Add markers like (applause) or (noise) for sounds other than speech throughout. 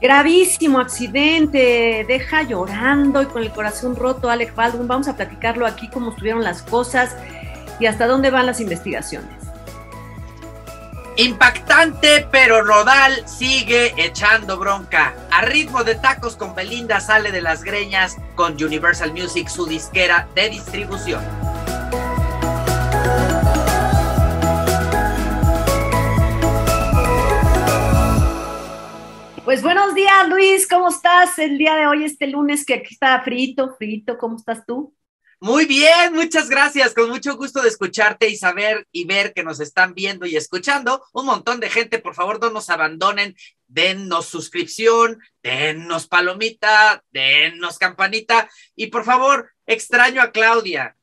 Gravísimo accidente, deja llorando y con el corazón roto Alec Baldwin. Vamos a platicarlo aquí, cómo estuvieron las cosas y hasta dónde van las investigaciones. Impactante, pero Rodal sigue echando bronca. A ritmo de tacos con Belinda sale de las greñas con Universal Music, su disquera de distribución. Pues buenos días, Luis, ¿cómo estás el día de hoy, este lunes que aquí está frito, frito, ¿cómo estás tú? Muy bien, muchas gracias, con mucho gusto de escucharte y saber y ver que nos están viendo y escuchando. Un montón de gente, por favor, no nos abandonen, dennos suscripción, dennos palomita, dennos campanita y por favor, extraño a Claudia.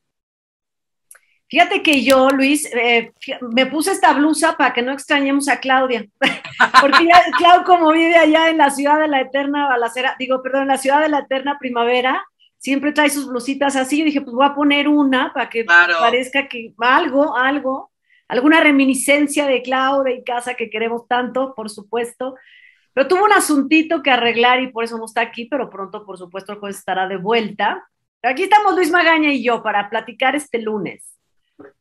Fíjate que yo, Luis, eh, me puse esta blusa para que no extrañemos a Claudia, (laughs) porque ya, Clau como vive allá en la ciudad de la eterna balacera, digo, perdón, en la ciudad de la eterna primavera, siempre trae sus blusitas así, yo dije, pues voy a poner una para que parezca que algo, algo, alguna reminiscencia de Claudia y casa que queremos tanto, por supuesto, pero tuvo un asuntito que arreglar y por eso no está aquí, pero pronto, por supuesto, el jueves estará de vuelta. aquí estamos Luis Magaña y yo para platicar este lunes.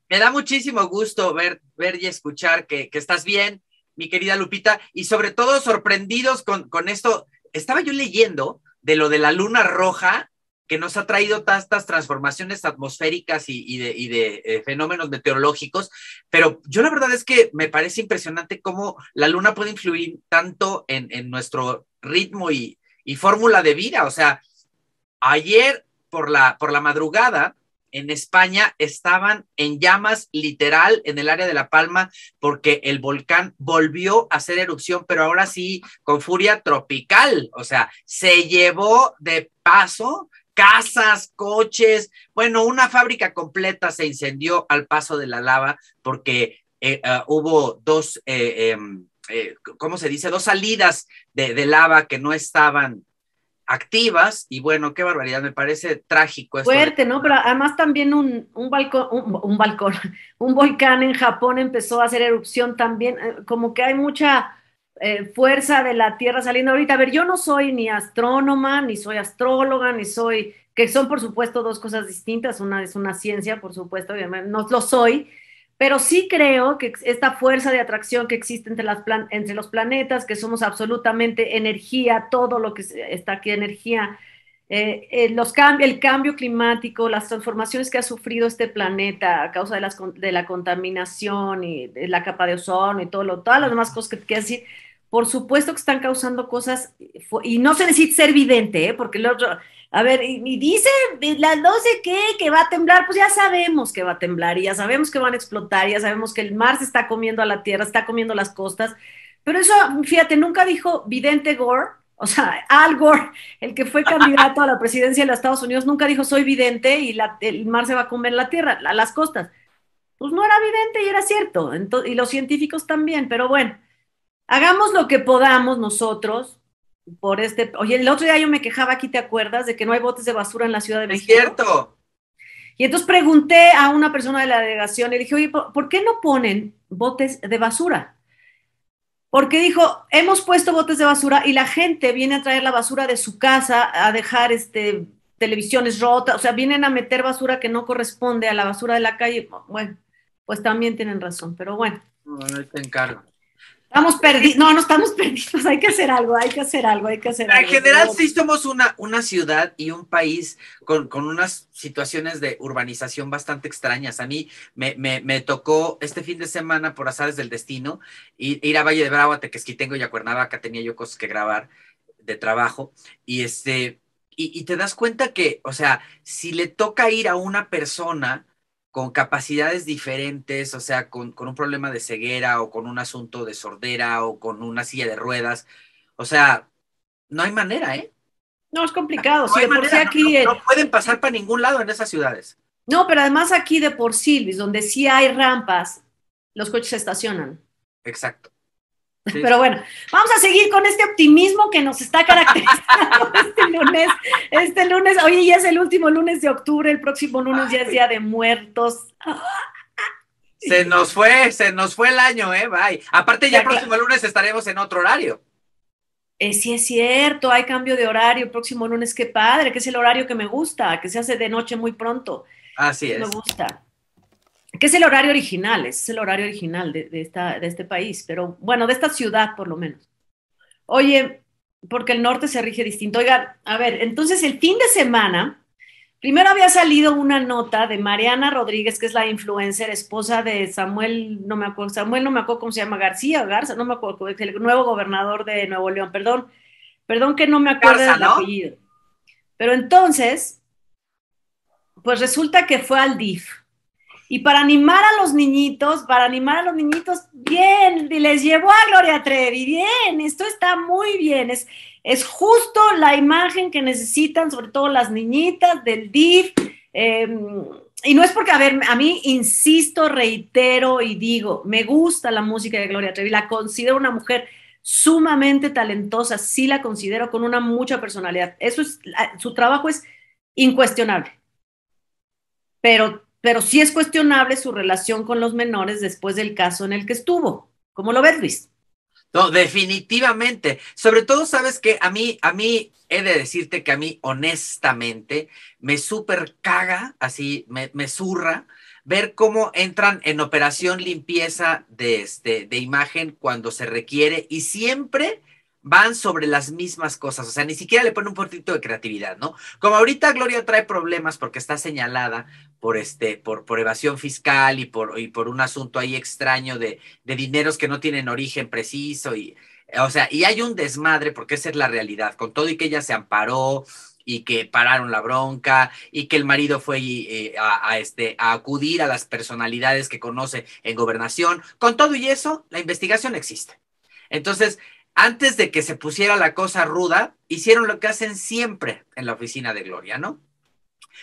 Me da muchísimo gusto ver, ver y escuchar que, estás bien, mi querida Lupita, y sobre todo sorprendidos con, con esto. Estaba yo leyendo de lo de la luna roja que nos ha traído tantas transformaciones atmosféricas y, de, eh, fenómenos meteorológicos, pero yo la verdad es que me parece impresionante cómo la luna puede influir tanto en, nuestro ritmo y, y fórmula de vida. O sea, ayer por la, por la madrugada, en España estaban en llamas literal en el área de La Palma porque el volcán volvió a hacer erupción, pero ahora sí con furia tropical, o sea, se llevó de paso casas, coches, bueno, una fábrica completa se incendió al paso de la lava porque eh, ah, hubo dos, eh, em, eh, ¿cómo se dice? Dos salidas de lava que no estaban activas y bueno, qué barbaridad, me parece trágico. Fuerte, ¿no? Pero además también un, un balcón, un, balcón, (laughs) un volcán en Japón empezó a hacer erupción también, eh, como que hay mucha eh, fuerza de la Tierra saliendo ahorita. A ver, yo no soy ni astrónoma, ni soy astróloga, ni soy, que son por supuesto dos cosas distintas, una es una ciencia, por supuesto, no lo soy, pero sí creo que esta fuerza de atracción que existe entre, las entre los planetas, que somos absolutamente energía, todo lo que está aquí energía, eh, eh, los el cambio climático, las transformaciones que ha sufrido este planeta a causa de, las, de la contaminación y de la capa de ozono y todo lo, todas las demás cosas que, que decir, por supuesto que están causando cosas, y no se necesita ser evidente, ¿eh? porque el otro, a ver, y, dice las no sé qué, que va a temblar, pues ya sabemos que va a temblar y ya sabemos que van a explotar, ya sabemos que el mar se está comiendo a la tierra, está comiendo las costas, pero eso, fíjate, nunca dijo vidente Gore, o sea, Al Gore, el que fue candidato a la presidencia de los Estados Unidos, nunca dijo soy vidente y el mar se va a comer la tierra, a las costas. Pues no era vidente y era cierto, y los científicos también, pero bueno, hagamos lo que podamos nosotros por este. Oye, el otro día yo me quejaba aquí, ¿te acuerdas? De que no hay botes de basura en la Ciudad de México. Es cierto. Y entonces pregunté a una persona de la delegación y dije, oye, ¿por qué no ponen botes de basura? Porque dijo, hemos puesto botes de basura y la gente viene a traer la basura de su casa, a dejar este, televisiones rotas, o sea, vienen a meter basura que no corresponde a la basura de la calle. Bueno, pues también tienen razón, pero bueno. No, te encargo. Estamos perdidos, no, no estamos perdidos, hay que hacer algo, hay que hacer algo, hay que hacer algo. En general sí somos una, una ciudad y un país con, unas situaciones de urbanización bastante extrañas. A mí me, me, tocó este fin de semana por azares del destino ir, a Valle de Bravo, a Tequesquitengo y a Cuernavaca, tenía yo cosas que grabar de trabajo y este, y, y te das cuenta que, o sea, si le toca ir a una persona con capacidades diferentes, o sea, con, un problema de ceguera o con un asunto de sordera o con una silla de ruedas. O sea, no hay manera, ¿eh? No, es complicado. No, por sí aquí, no, pueden pasar para ningún lado en esas ciudades. No, pero además aquí de por sí, donde sí hay rampas, los coches se estacionan. Exacto. Pero bueno, vamos a seguir con este optimismo que nos está caracterizando (laughs) este lunes. Este lunes, oye, ya es el último lunes de octubre, el próximo lunes ya es Día de Muertos. (laughs) Se nos fue, se nos fue el año, ¿eh? Bye. Aparte, ya el próximo lunes estaremos en otro horario. eh, sí es cierto, hay cambio de horario el próximo lunes, qué padre, que es el horario que me gusta, que se hace de noche muy pronto. Así es. Me gusta. Que es el horario original, es el horario original de, esta, de este país, pero bueno, de esta ciudad por lo menos. Oye, porque el norte se rige distinto. Oigan, a ver, entonces el fin de semana, primero había salido una nota de Mariana Rodríguez, que es la influencer, esposa de Samuel, no me acuerdo, Samuel no me acuerdo cómo se llama, García, Garza, no me acuerdo, el nuevo gobernador de Nuevo León, perdón, perdón que no me acuerdo del apellido. Pero entonces, pues resulta que fue al DIF. Y para animar a los niñitos, para animar a los niñitos, bien, les llevó a Gloria Trevi, bien, esto está muy bien, es, es justo la imagen que necesitan, sobre todo las niñitas del DIF. Em, y no es porque, a ver, a mí insisto, reitero y digo, me gusta la música de Gloria Trevi, la considero una mujer sumamente talentosa, sí la considero con una mucha personalidad. Eso es, su trabajo es incuestionable. Pero pero sí es cuestionable su relación con los menores después del caso en el que estuvo. ¿Cómo lo ves, Luis? No, definitivamente. Sobre todo, sabes que a mí, a mí, he de decirte que a mí, honestamente, me súper caga, así, me, me zurra, ver cómo entran en operación limpieza de, este, de imagen cuando se requiere y siempre van sobre las mismas cosas, o sea, ni siquiera le ponen un poquito de creatividad, ¿no? Como ahorita Gloria trae problemas porque está señalada por este, por, por evasión fiscal y por, y por un asunto ahí extraño de, de dineros que no tienen origen preciso y, o sea, y hay un desmadre porque esa es la realidad, con todo y que ella se amparó y que pararon la bronca y que el marido fue eh, a, a, este, a acudir a las personalidades que conoce en gobernación, con todo y eso, la investigación existe. Entonces, antes de que se pusiera la cosa ruda, hicieron lo que hacen siempre en la oficina de Gloria, ¿no?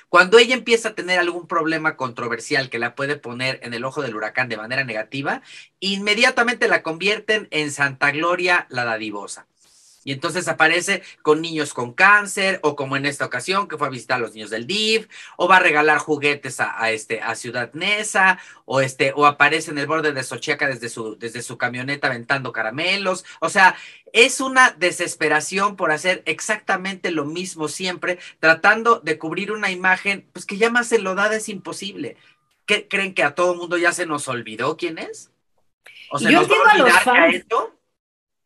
Cuando ella empieza a tener algún problema controversial que la puede poner en el ojo del huracán de manera negativa, inmediatamente la convierten en Santa Gloria la dadivosa. Y entonces aparece con niños con cáncer, o como en esta ocasión, que fue a visitar a los niños del DIF, o va a regalar juguetes a, este, a Ciudad Neza, o, este, o aparece en el borde de Sochiaca desde su, desde su camioneta aventando caramelos. O sea, es una desesperación por hacer exactamente lo mismo siempre, tratando de cubrir una imagen, pues que ya más enlodada es imposible. ¿Qué, ¿Creen que a todo el mundo ya se nos olvidó quién es? ¿O se nos va a olvidar esto?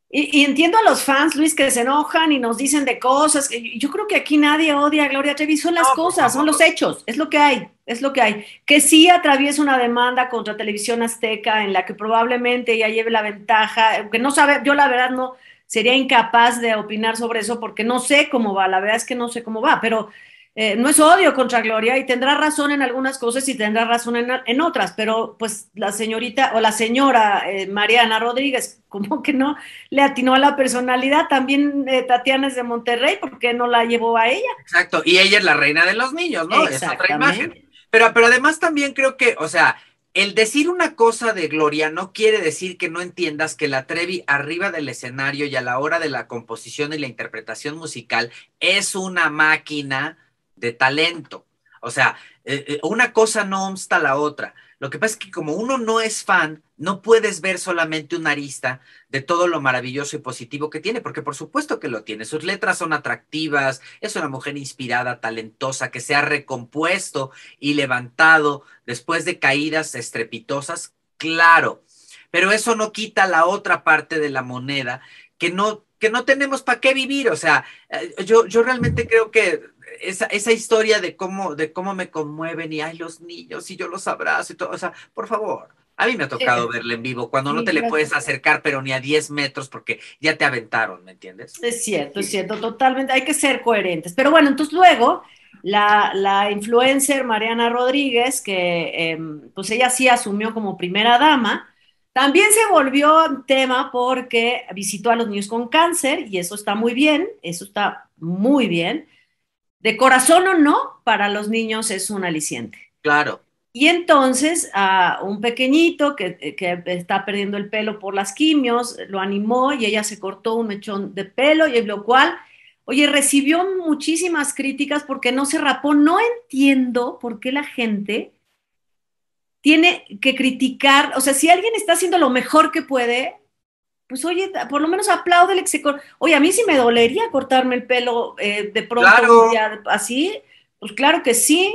Y, entiendo a los fans, Luis, que se enojan y nos dicen de cosas. Yo creo que aquí nadie odia a Gloria Trevi, son las cosas, son los hechos, es lo que hay, es lo que hay. Que sí atraviesa una demanda contra Televisión Azteca en la que probablemente ella lleve la ventaja, que no sabe, yo la verdad no sería incapaz de opinar sobre eso porque no sé cómo va, la verdad es que no sé cómo va, pero eh, no es odio contra Gloria y tendrá razón en algunas cosas y tendrá razón en, otras, pero pues la señorita o la señora eh, Mariana Rodríguez, (laughs) como que no le atinó a la personalidad, también eh, Tatiana es de Monterrey, ¿por qué no la llevó a ella? Exacto, y ella es la reina de los niños, ¿no? Es otra imagen. Pero, pero además también creo que, o sea, el decir una cosa de Gloria no quiere decir que no entiendas que la Trevi arriba del escenario y a la hora de la composición y la interpretación musical es una máquina de talento. O sea, eh, eh, una cosa no obsta la otra. Lo que pasa es que como uno no es fan, no puedes ver solamente una arista de todo lo maravilloso y positivo que tiene, porque por supuesto que lo tiene. Sus letras son atractivas, es una mujer inspirada, talentosa, que se ha recompuesto y levantado después de caídas estrepitosas, claro. Pero eso no quita la otra parte de la moneda que no, que no tenemos para qué vivir. O sea, eh, yo, yo realmente creo que esa, esa, historia de cómo, de cómo me conmueven y hay los niños y yo los abrazo y todo, o sea, por favor, a mí me ha tocado verle verla en vivo cuando no te le puedes acercar, pero ni a 10 metros porque ya te aventaron, ¿me entiendes? Es cierto, es cierto, totalmente, hay que ser coherentes. Pero bueno, entonces luego la, la influencer Mariana Rodríguez, que em, pues ella sí asumió como primera dama, también se volvió tema porque visitó a los niños con cáncer y eso está muy bien, eso está muy bien de corazón o no, para los niños es un aliciente. Claro. Y entonces a un pequeñito que, está perdiendo el pelo por las quimios, lo animó y ella se cortó un mechón de pelo y lo cual, oye, recibió muchísimas críticas porque no se rapó. No entiendo por qué la gente tiene que criticar, o sea, si alguien está haciendo lo mejor que puede, pues oye, por lo menos apláudele que se Oye, a mí sí me dolería cortarme el pelo eh, de pronto así, pues claro que sí.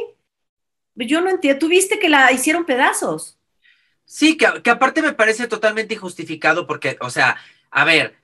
Yo no entiendo, ¿tú viste que la hicieron pedazos? Sí, que, que aparte me parece totalmente injustificado porque, o sea, a ver,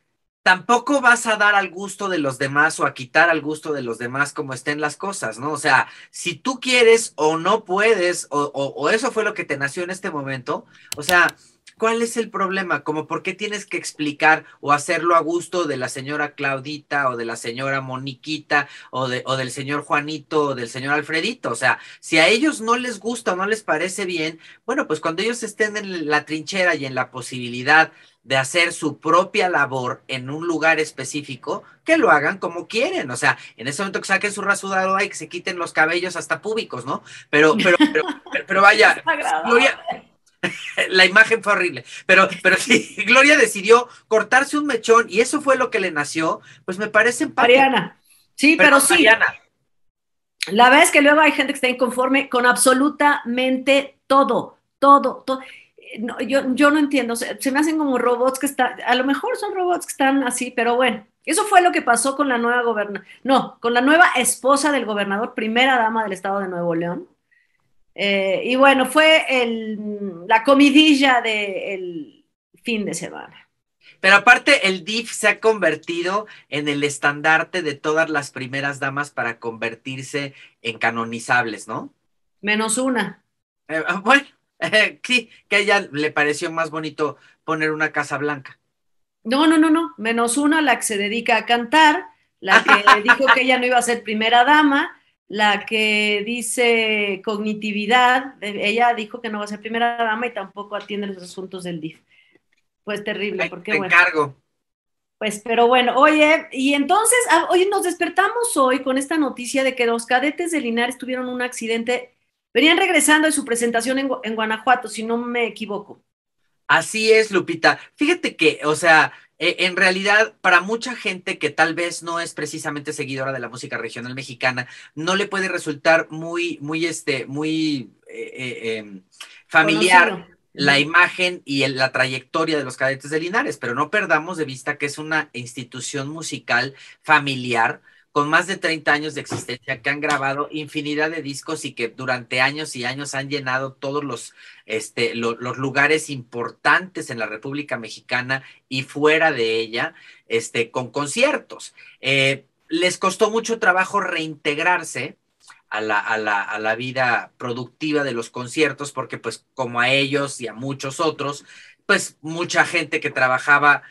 tampoco vas a dar al gusto de los demás o a quitar al gusto de los demás como estén las cosas, ¿no? O sea, si tú quieres o no puedes, o, o eso fue lo que te nació en este momento, o sea, ¿Cuál es el problema? Como por qué tienes que explicar o hacerlo a gusto de la señora Claudita o de la señora Moniquita o, de, o del señor Juanito o del señor Alfredito. O sea, si a ellos no les gusta o no les parece bien, bueno, pues cuando ellos estén en la trinchera y en la posibilidad de hacer su propia labor en un lugar específico, que lo hagan como quieren. O sea, en ese momento que saquen su rasuradora y que se quiten los cabellos hasta públicos, ¿no? Pero, pero, pero, (laughs) pero, vaya, Gloria, (laughs) la imagen fue horrible, pero, pero si (laughs) Gloria decidió cortarse un mechón y eso fue lo que le nació, pues me parece Mariana, sí, pero, sí. La verdad es que luego hay gente que está inconforme con absolutamente todo, todo, todo. yo, yo no entiendo, se, me hacen como robots que están, a lo mejor son robots que están así, pero bueno, eso fue lo que pasó con la nueva gobernadora, no, con la nueva esposa del gobernador, primera dama del estado de Nuevo León, eh, y bueno, fue la comidilla del fin de semana. Pero aparte, el DIF se ha convertido en el estandarte de todas las primeras damas para convertirse en canonizables, ¿no? Menos una. Eh, bueno, sí, que a ella le pareció más bonito poner una casa blanca. No, no, no, no. Menos una, la que se dedica a cantar, la que (laughs) dijo que ella no iba a ser primera dama, la que dice cognitividad, ella dijo que no va a ser primera dama y tampoco atiende los asuntos del DIF. Pues terrible, porque te encargo. Pues, pero bueno, oye, y entonces, ah, oye, nos despertamos hoy con esta noticia de que los cadetes de Linares tuvieron un accidente, venían regresando de su presentación en, en Guanajuato, si no me equivoco. Así es, Lupita. Fíjate que, o sea, eh, en realidad, para mucha gente que tal vez no es precisamente seguidora de la música regional mexicana, no le puede resultar muy, muy, este, muy eh, eh, em, familiar la imagen y la trayectoria de los cadetes de Linares, pero no perdamos de vista que es una institución musical familiar con más de 30 años de existencia, que han grabado infinidad de discos y que durante años y años han llenado todos los, este, los lugares importantes en la República Mexicana y fuera de ella, este, con conciertos. Eh, les costó mucho trabajo reintegrarse a la, a, la, a la vida productiva de los conciertos, porque pues como a ellos y a muchos otros, pues mucha gente que trabajaba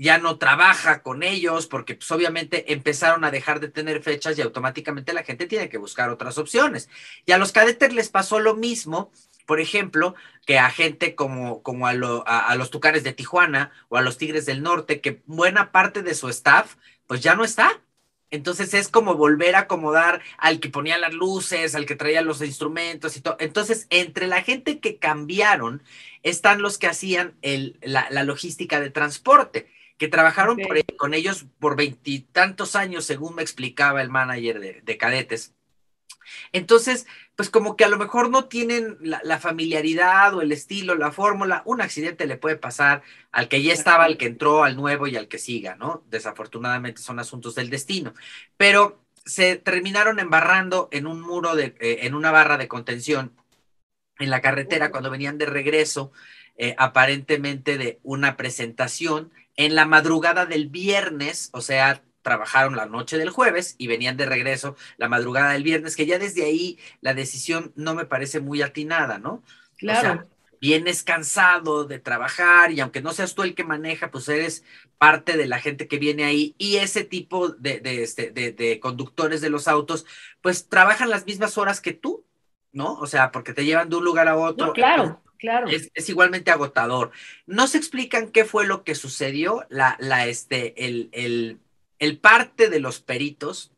ya no trabaja con ellos porque pues obviamente empezaron a dejar de tener fechas y automáticamente la gente tiene que buscar otras opciones. Y a los cadetes les pasó lo mismo, por ejemplo, que a gente como, como a, a, los Tucanes de Tijuana o a los Tigres del Norte, que buena parte de su staff pues ya no está. Entonces es como volver a acomodar al que ponía las luces, al que traía los instrumentos y todo. Entonces, entre la gente que cambiaron están los que hacían el, la, la logística de transporte que trabajaron e, con ellos por veintitantos años, según me explicaba el manager de, cadetes. Entonces, pues como que a lo mejor no tienen la, familiaridad o el estilo, la fórmula, un accidente le puede pasar al que ya estaba, al que entró, al nuevo y al que siga, ¿no? Desafortunadamente son asuntos del destino, pero se terminaron embarrando en un muro de, eh, en una barra de contención en la carretera cuando venían de regreso, eh, aparentemente de una presentación en la madrugada del viernes, o sea, trabajaron la noche del jueves y venían de regreso la madrugada del viernes, que ya desde ahí la decisión no me parece muy atinada, ¿no? Claro. vienes cansado de trabajar y aunque no seas tú el que maneja, pues eres parte de la gente que viene ahí y ese tipo de, de, este, de, de conductores de los autos, pues trabajan las mismas horas que tú, ¿no? O sea, porque te llevan de un lugar a otro. claro. Claro. Es, igualmente agotador. No se explican qué fue lo que sucedió. La, la, este, el, el, el parte de los peritos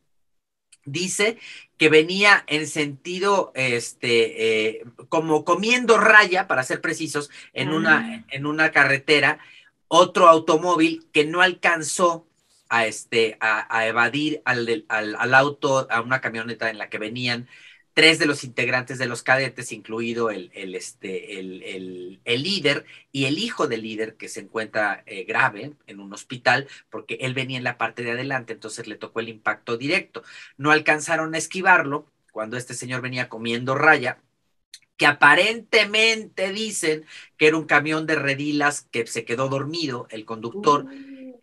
dice que venía en sentido, este, eh, como comiendo raya, para ser precisos, en, una, ah. en una carretera, otro automóvil que no alcanzó a, este, a, a evadir al, al, al, auto, a una camioneta en la que venían tres de los integrantes de los cadetes, incluido el, el, este, el, el, líder y el hijo del líder que se encuentra eh, grave en un hospital porque él venía en la parte de adelante, entonces le tocó el impacto directo. No alcanzaron a esquivarlo cuando este señor venía comiendo raya, que aparentemente dicen que era un camión de redilas que se quedó dormido, el conductor.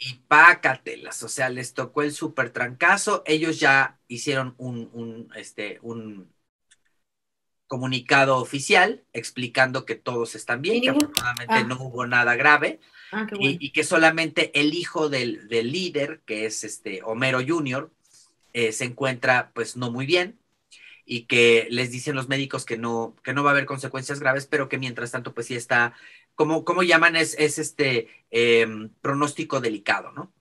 Y pácatelas, o sea, les tocó el súper trancazo. Ellos ya hicieron un, un, este, un, comunicado oficial explicando que todos están bien, que afortunadamente ah. no hubo nada grave ah, y, que solamente el hijo del, líder, que es este Homero Jr., eh, se encuentra pues no muy bien y que les dicen los médicos que no, que no va a haber consecuencias graves, pero que mientras tanto pues sí está, como, como llaman, es, es este em, pronóstico delicado, ¿no?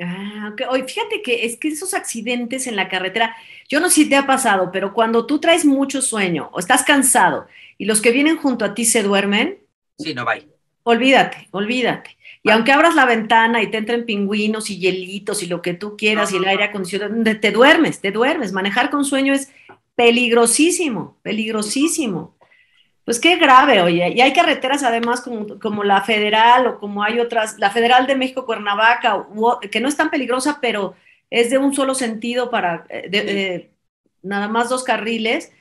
Ah, ok. Oye, fíjate que es que esos accidentes en la carretera, yo no sé si te ha pasado, pero cuando tú traes mucho sueño o estás cansado y los que vienen junto a ti se duermen. Sí, no va. Olvídate, olvídate. Y aunque abras la ventana y te entren pingüinos y hielitos y lo que tú quieras y el aire acondicionado, te duermes, te duermes. Manejar con sueño es peligrosísimo, peligrosísimo. Pues qué grave, oye. Y hay carreteras además como, como, la federal o como hay otras, la federal de México Cuernavaca, que no es tan peligrosa, pero es de un solo sentido para eh, nada más dos carriles.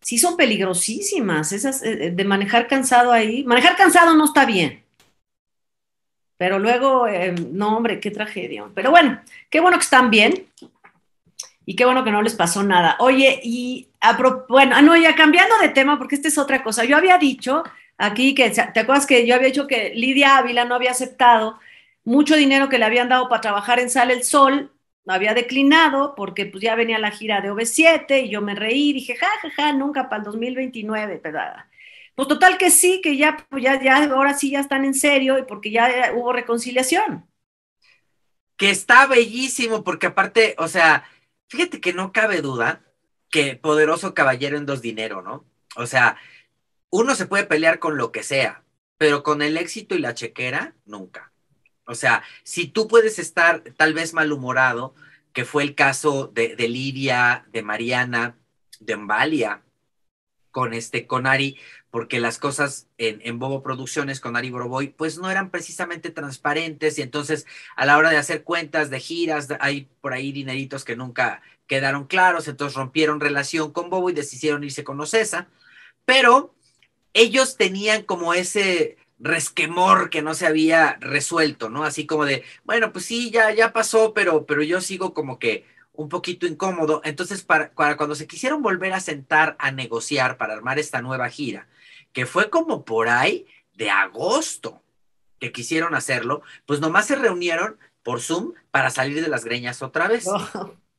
Sí son peligrosísimas, esas eh, de manejar cansado ahí. Manejar cansado no está bien. Pero luego, eh, no, hombre, qué tragedia. Pero bueno, qué bueno que están bien. Y qué bueno que no les pasó nada. Oye, y bueno, no, ya cambiando de tema, porque esta es otra cosa. Yo había dicho aquí que, ¿te acuerdas que yo había dicho que Lidia Ávila no había aceptado mucho dinero que le habían dado para trabajar en Sale el Sol? Había declinado porque pues ya venía la gira de OV7 y yo me reí, dije, ja, ja, ja, nunca para el 2029, ¿verdad? Pues total que sí, que ya, pues ya, ya, ahora sí ya están en serio y porque ya hubo reconciliación. Que está bellísimo, porque aparte, o sea, Fíjate que no cabe duda que poderoso caballero en dos dinero, ¿no? O sea, uno se puede pelear con lo que sea, pero con el éxito y la chequera, nunca. O sea, si tú puedes estar tal vez malhumorado, que fue el caso de, de Lidia, de Mariana, de Embalia, con este, con Ari, porque las cosas en, en, Bobo Producciones con Ari Boroboy, pues no eran precisamente transparentes y entonces a la hora de hacer cuentas de giras, hay por ahí dineritos que nunca quedaron claros, entonces rompieron relación con Bobo y decidieron irse con Ocesa, pero ellos tenían como ese resquemor que no se había resuelto, ¿no? Así como de, bueno, pues sí, ya, ya pasó, pero, pero yo sigo como que un poquito incómodo. Entonces, para, cuando se quisieron volver a sentar a negociar para armar esta nueva gira, que fue como por ahí de agosto que quisieron hacerlo, pues nomás se reunieron por Zoom para salir de las greñas otra vez.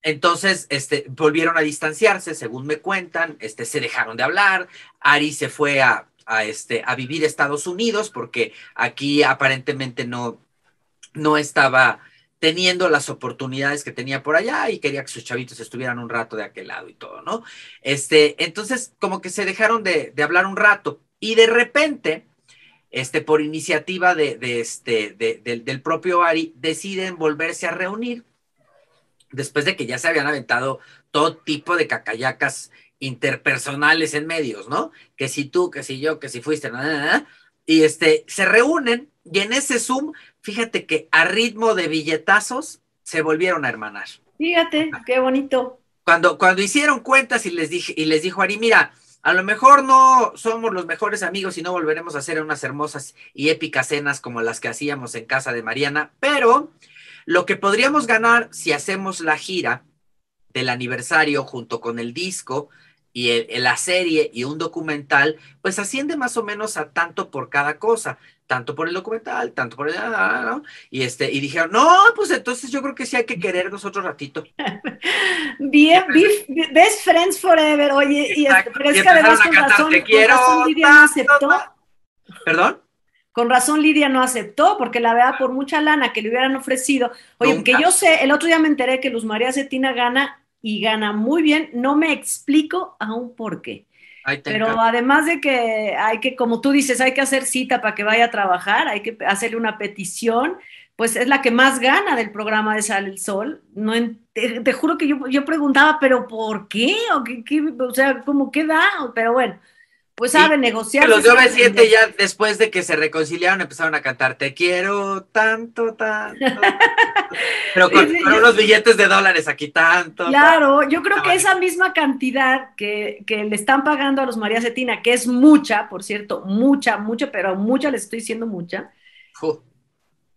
Entonces, este, volvieron a distanciarse, según me cuentan, este, se dejaron de hablar, Ari se fue a, este, vivir a Estados Unidos porque aquí aparentemente no, no estaba teniendo las oportunidades que tenía por allá y quería que sus chavitos estuvieran un rato de aquel lado y todo, ¿no? Este, entonces, como que se dejaron de, hablar un rato y de repente, este, por iniciativa de, este, del propio Ari, deciden volverse a reunir después de que ya se habían aventado todo tipo de cacayacas interpersonales en medios, ¿no? Que si tú, que si yo, que si fuiste, nada, y este, se reúnen y en ese Zoom fíjate que a ritmo de billetazos se volvieron a hermanar. Fíjate, qué bonito. Cuando, cuando hicieron cuentas y les dije, y les dijo Ari, mira, a lo mejor no somos los mejores amigos y no volveremos a hacer unas hermosas y épicas cenas como las que hacíamos en casa de Mariana, pero lo que podríamos ganar si hacemos la gira del aniversario junto con el disco y la serie y un documental, pues asciende más o menos a tanto por cada cosa tanto por el documental, tanto por el... ¿no? Y, este, y dijeron, no, pues entonces yo creo que sí hay que querernos otro ratito. (laughs) Bien, best friends forever, oye, y, este, pero es que además con razón, Lidia no aceptó. ¿Perdón? Con razón Lidia no aceptó, porque la verdad, por mucha lana que le hubieran ofrecido, oye, que yo sé, el otro día me enteré que Luz María Cetina gana y gana muy bien, no me explico aún por qué. Pero además de que hay que, como tú dices, hay que hacer cita para que vaya a trabajar, hay que hacerle una petición, pues es la que más gana del programa de Sale el Sol. No, te, juro que yo, yo preguntaba, ¿pero por qué? ¿O, qué, o sea, ¿cómo qué da? Pero bueno, pues sabe negociar. Los de OV7 ya después de que se reconciliaron empezaron a cantar Te quiero tanto, tanto. (laughs) pero con, unos billetes de dólares aquí tanto. Claro, yo creo que esa misma cantidad que, le están pagando a los María Cetina, que es mucha, por cierto, mucha, mucha, pero mucha les estoy diciendo mucha,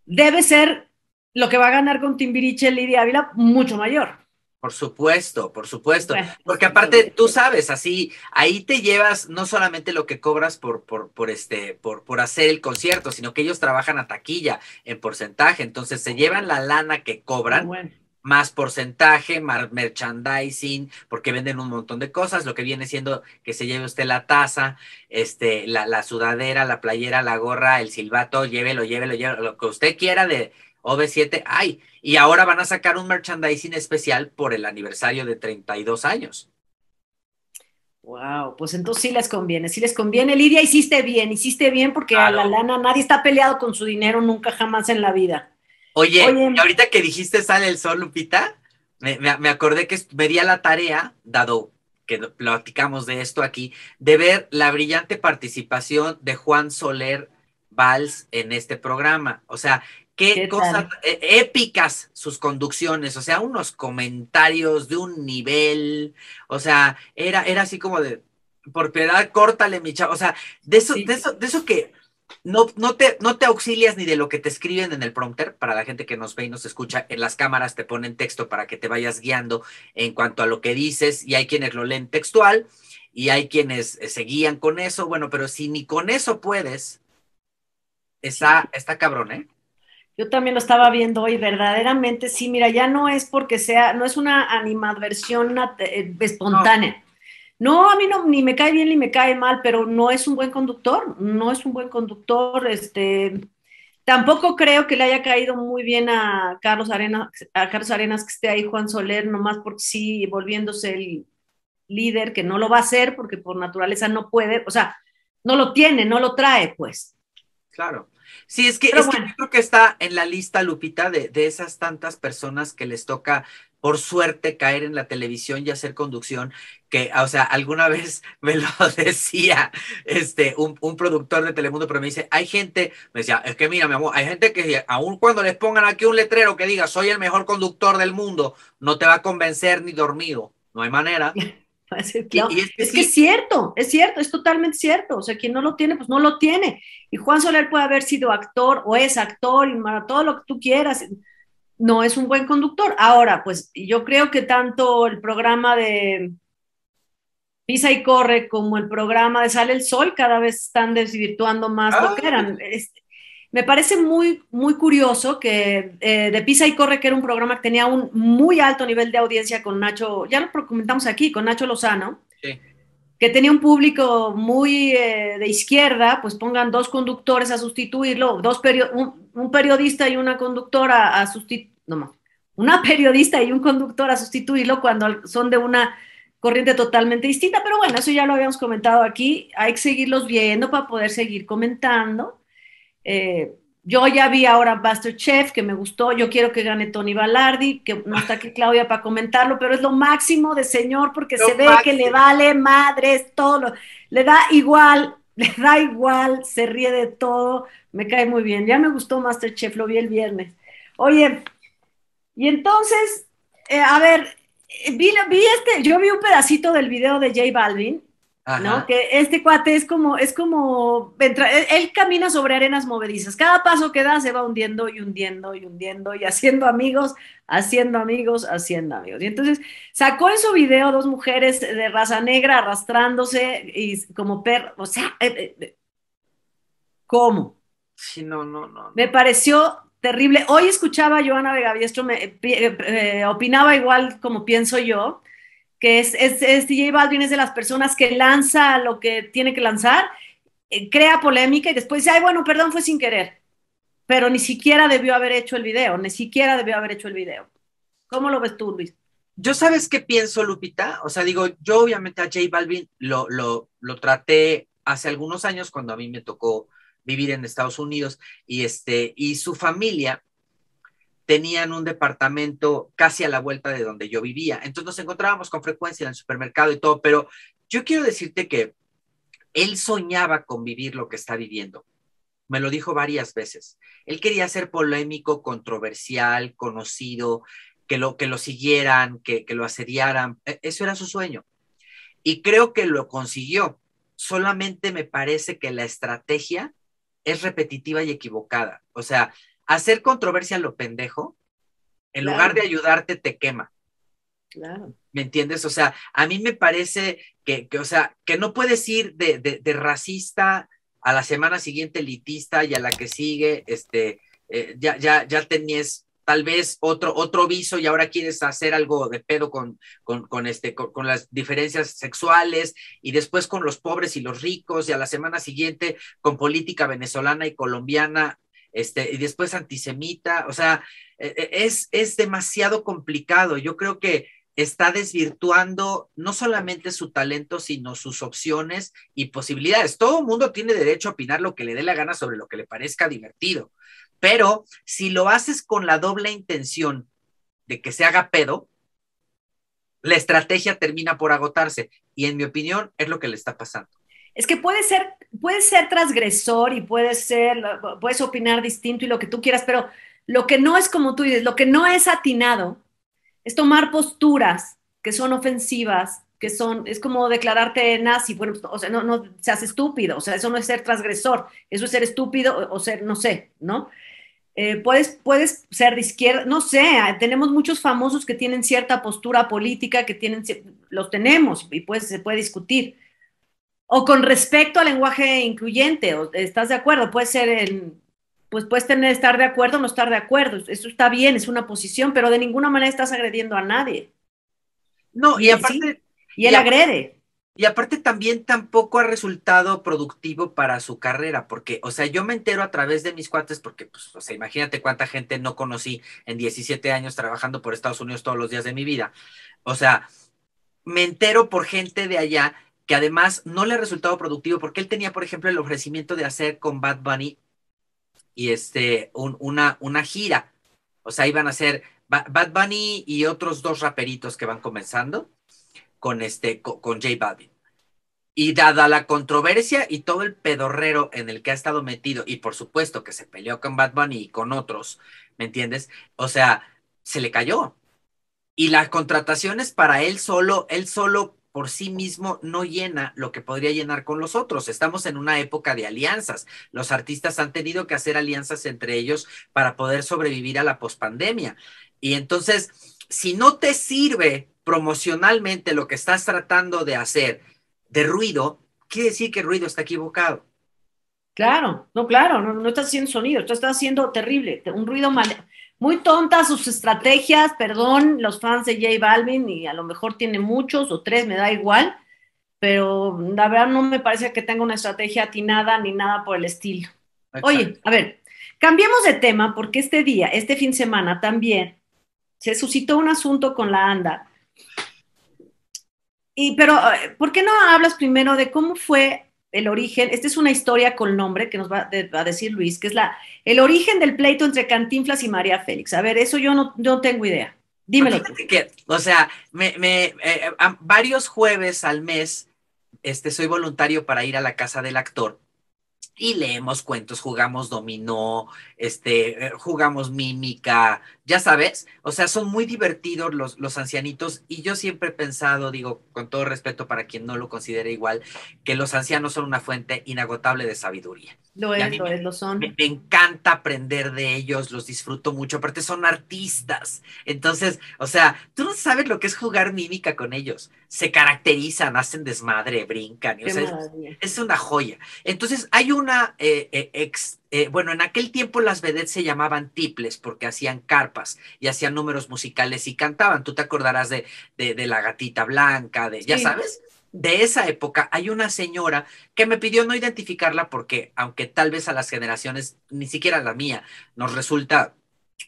debe ser lo que va a ganar con Timbiriche Lidia Ávila mucho mayor. Por supuesto, por supuesto. Porque aparte, tú sabes, así, ahí te llevas no solamente lo que cobras por, por, por, este, por, por hacer el concierto, sino que ellos trabajan a taquilla en porcentaje. Entonces se llevan la lana que cobran, más porcentaje, más merchandising, porque venden un montón de cosas, lo que viene siendo que se lleve usted la taza, este, la, la sudadera, la playera, la gorra, el silbato, llévelo, llévelo, llévelo, lo que usted quiera de OV7, ay, y ahora van a sacar un merchandising especial por el aniversario de 32 años. Wow, pues entonces sí les conviene, sí les conviene. Lidia, hiciste bien, hiciste bien porque a la lana nadie está peleado con su dinero nunca jamás en la vida. Oye, ahorita que dijiste sale el sol, Lupita, me, me, acordé que me di a la tarea, dado que platicamos de esto aquí, de ver la brillante participación de Juan Soler Valls en este programa. O sea, Qué, cosas e, épicas sus conducciones, o sea, unos comentarios de un nivel, o sea, era, era así como de, por piedad, córtale, mi chavo, o sea, de eso, de eso, de eso que no, no, te, no te auxilias ni de lo que te escriben en el prompter, para la gente que nos ve y nos escucha, en las cámaras te ponen texto para que te vayas guiando en cuanto a lo que dices, y hay quienes lo leen textual, y hay quienes eh, se guían con eso, bueno, pero si ni con eso puedes, está, está cabrón, ¿eh? Yo también lo estaba viendo hoy, verdaderamente sí, mira, ya no es porque sea, no es una animadversión eh, espontánea. No. a mí no, ni me cae bien ni me cae mal, pero no es un buen conductor, no es un buen conductor, este, tampoco creo que le haya caído muy bien a Carlos Arenas, a Carlos Arenas que esté ahí Juan Soler, nomás porque sí, volviéndose el líder, que no lo va a hacer porque por naturaleza no puede, o sea, no lo tiene, no lo trae, pues. Claro. Sí, es que, es que yo creo que está en la lista, Lupita, de, de, esas tantas personas que les toca, por suerte, caer en la televisión y hacer conducción, que, o sea, alguna (laughs) vez me lo (laughs) decía este, un, un productor de Telemundo, pero me dice, hay gente, me decía, es que mira, mi amor, hay gente que aun cuando les pongan aquí un letrero que diga, soy el mejor conductor del mundo, no te va a convencer ni dormido, no hay manera. (laughs) (laughs) es, que es cierto, es cierto, es totalmente cierto. O sea, quien no lo tiene, pues no lo tiene. Y Juan Soler puede haber sido actor o es actor y todo lo que tú quieras. No es un buen conductor. Ahora, pues yo creo que tanto el programa de Pisa y Corre como el programa de Sale el Sol cada vez están desvirtuando más lo que eran. Ah. Me parece muy, muy curioso que eh, de Pisa y Corre, que era un programa que tenía un muy alto nivel de audiencia con Nacho, ya lo comentamos aquí, con Nacho Lozano, que tenía un público muy eh, de izquierda, pues pongan dos conductores a sustituirlo, dos un, periodista y una conductora a sustituirlo, no una (laughs) periodista y un conductor a sustituirlo cuando son de una corriente totalmente distinta, pero bueno, eso ya lo habíamos comentado aquí, hay que seguirlos viendo para poder seguir comentando. Eh, yo ya vi ahora Chef que me gustó. Yo quiero que gane Tony Balardi, que no está aquí Claudia para comentarlo, pero es lo máximo de señor porque se ve que le vale madres todo. le da igual, (laughs) le da igual, se ríe de todo. Me cae muy bien. Ya me gustó Masterchef, lo vi el viernes. Oye, y entonces, eh, a ver, vi, vi este, yo vi un pedacito del video de J Balvin ¿no? Que este cuate es como, es como, él, camina sobre arenas movedizas, cada paso que da se va hundiendo y hundiendo y hundiendo y haciendo amigos, haciendo amigos, haciendo amigos. Y entonces sacó en su video dos mujeres de raza negra arrastrándose y como perro, o sea, eh, eh, eh, ¿cómo? Sí, no, no, no. Me pareció terrible. Hoy escuchaba a Joana Vegaviestro, me, opinaba igual como pienso yo, que es, es, DJ Balvin es de las personas que lanza lo que tiene que lanzar, eh, crea polémica y después dice, ay, bueno, perdón, fue sin querer. Pero ni siquiera debió haber hecho el video, ni siquiera debió haber hecho el video. ¿Cómo lo ves tú, Luis? Yo sabes qué pienso, Lupita. O sea, digo, yo obviamente a J Balvin lo, lo, lo traté hace algunos años cuando a mí me tocó vivir en Estados Unidos y este y su familia tenían un departamento casi a la vuelta de donde yo vivía. Entonces nos encontrábamos con frecuencia en el supermercado y todo, pero yo quiero decirte que él soñaba con vivir lo que está viviendo. Me lo dijo varias veces. Él quería ser polémico, controversial, conocido, que lo, que lo siguieran, que, que lo asediaran. E, eso era su sueño. Y creo que lo consiguió. Solamente me parece que la estrategia es repetitiva y equivocada. O sea, hacer controversia lo pendejo, en lugar de ayudarte, te quema. Claro. ¿Me entiendes? O sea, a mí me parece que, o sea, que no puedes ir de, de, racista a la semana siguiente elitista y a la que sigue, este, eh, ya, ya, ya tenías tal vez otro, otro viso y ahora quieres hacer algo de pedo con, con, con este, con, las diferencias sexuales y después con los pobres y los ricos y a la semana siguiente con política venezolana y colombiana este, y después antisemita, o sea, e, e, es, es demasiado complicado. Yo creo que está desvirtuando no solamente su talento, sino sus opciones y posibilidades. Todo el mundo tiene derecho a opinar lo que le dé la gana sobre lo que le parezca divertido, pero si lo haces con la doble intención de que se haga pedo, la estrategia termina por agotarse y en mi opinión es lo que le está pasando. Es que puede ser, puede ser transgresor y puede ser, puedes opinar distinto y lo que tú quieras, pero lo que no es como tú dices, lo que no es atinado es tomar posturas que son ofensivas, que son, es como declararte nazi, bueno, o sea, no, no seas estúpido, o sea, eso no es ser transgresor, eso es ser estúpido o, ser, no sé, ¿no? Eh, puedes, puedes ser de izquierda, no sé, tenemos muchos famosos que tienen cierta postura política, que tienen, los tenemos y pues se puede discutir, o con respecto al lenguaje incluyente, ¿estás de acuerdo? Puede ser pues puedes tener, estar de acuerdo o no estar de acuerdo. Eso está bien, es una posición, pero de ninguna manera estás agrediendo a nadie. No, y, aparte. y él agrede. Y aparte también tampoco ha resultado productivo para su carrera, porque, o sea, yo me entero a través de mis cuates, porque, pues, o sea, imagínate cuánta gente no conocí en 17 años trabajando por Estados Unidos todos los días de mi vida. O sea, me entero por gente de allá que además no le ha resultado productivo porque él tenía, por ejemplo, el ofrecimiento de hacer con Bad Bunny y este, una, una gira. O sea, iban a hacer Bad Bunny y otros dos raperitos que van comenzando con, este, con, con J. Y dada la controversia y todo el pedorrero en el que ha estado metido, y por supuesto que se peleó con Bad Bunny y con otros, ¿me entiendes? O sea, se le cayó. Y las contrataciones para él solo, él solo por sí mismo no llena lo que podría llenar con los otros. Estamos en una época de alianzas. Los artistas han tenido que hacer alianzas entre ellos para poder sobrevivir a la pospandemia. Y entonces, si no te sirve promocionalmente lo que estás tratando de hacer de ruido, quiere decir que el ruido está equivocado. Claro, no, claro, no, no estás haciendo sonido, estás haciendo terrible, un ruido mal, muy tontas sus estrategias, perdón, los fans de J Balvin, y a lo mejor tiene muchos o tres, me da igual, pero la verdad no me parece que tenga una estrategia atinada ni nada por el estilo. Oye, a ver, cambiemos de tema porque este día, este fin de semana también se suscitó un asunto con la ANDA. Y, pero, eh, ¿por qué no hablas primero de cómo fue el origen, esta es una historia con nombre que nos va, a decir Luis, que es la, el origen del pleito entre Cantinflas y María Félix. A ver, eso yo no, no tengo idea. Dímelo. o sea, me, me eh, varios jueves al mes este, soy voluntario para ir a la casa del actor y leemos cuentos, jugamos dominó, este, eh, jugamos mímica, ya sabes, o sea, son muy divertidos los, los ancianitos y yo siempre he pensado, digo, con todo respeto para quien no lo considere igual, que los ancianos son una fuente inagotable de sabiduría. Lo es, lo es, lo son. Me, encanta aprender de ellos, los disfruto mucho, aparte son artistas. Entonces, o sea, tú no sabes lo que es jugar mímica con ellos. Se caracterizan, hacen desmadre, brincan. es, una joya. Entonces, hay una eh, eh, ex, eh, bueno, en aquel tiempo las vedettes se llamaban tiples porque hacían carpas y hacían números musicales y cantaban. Tú te acordarás de, de, la gatita blanca, de, ya sabes de esa época hay una señora que me pidió no identificarla porque, aunque tal vez a las generaciones, ni siquiera la mía, nos resulta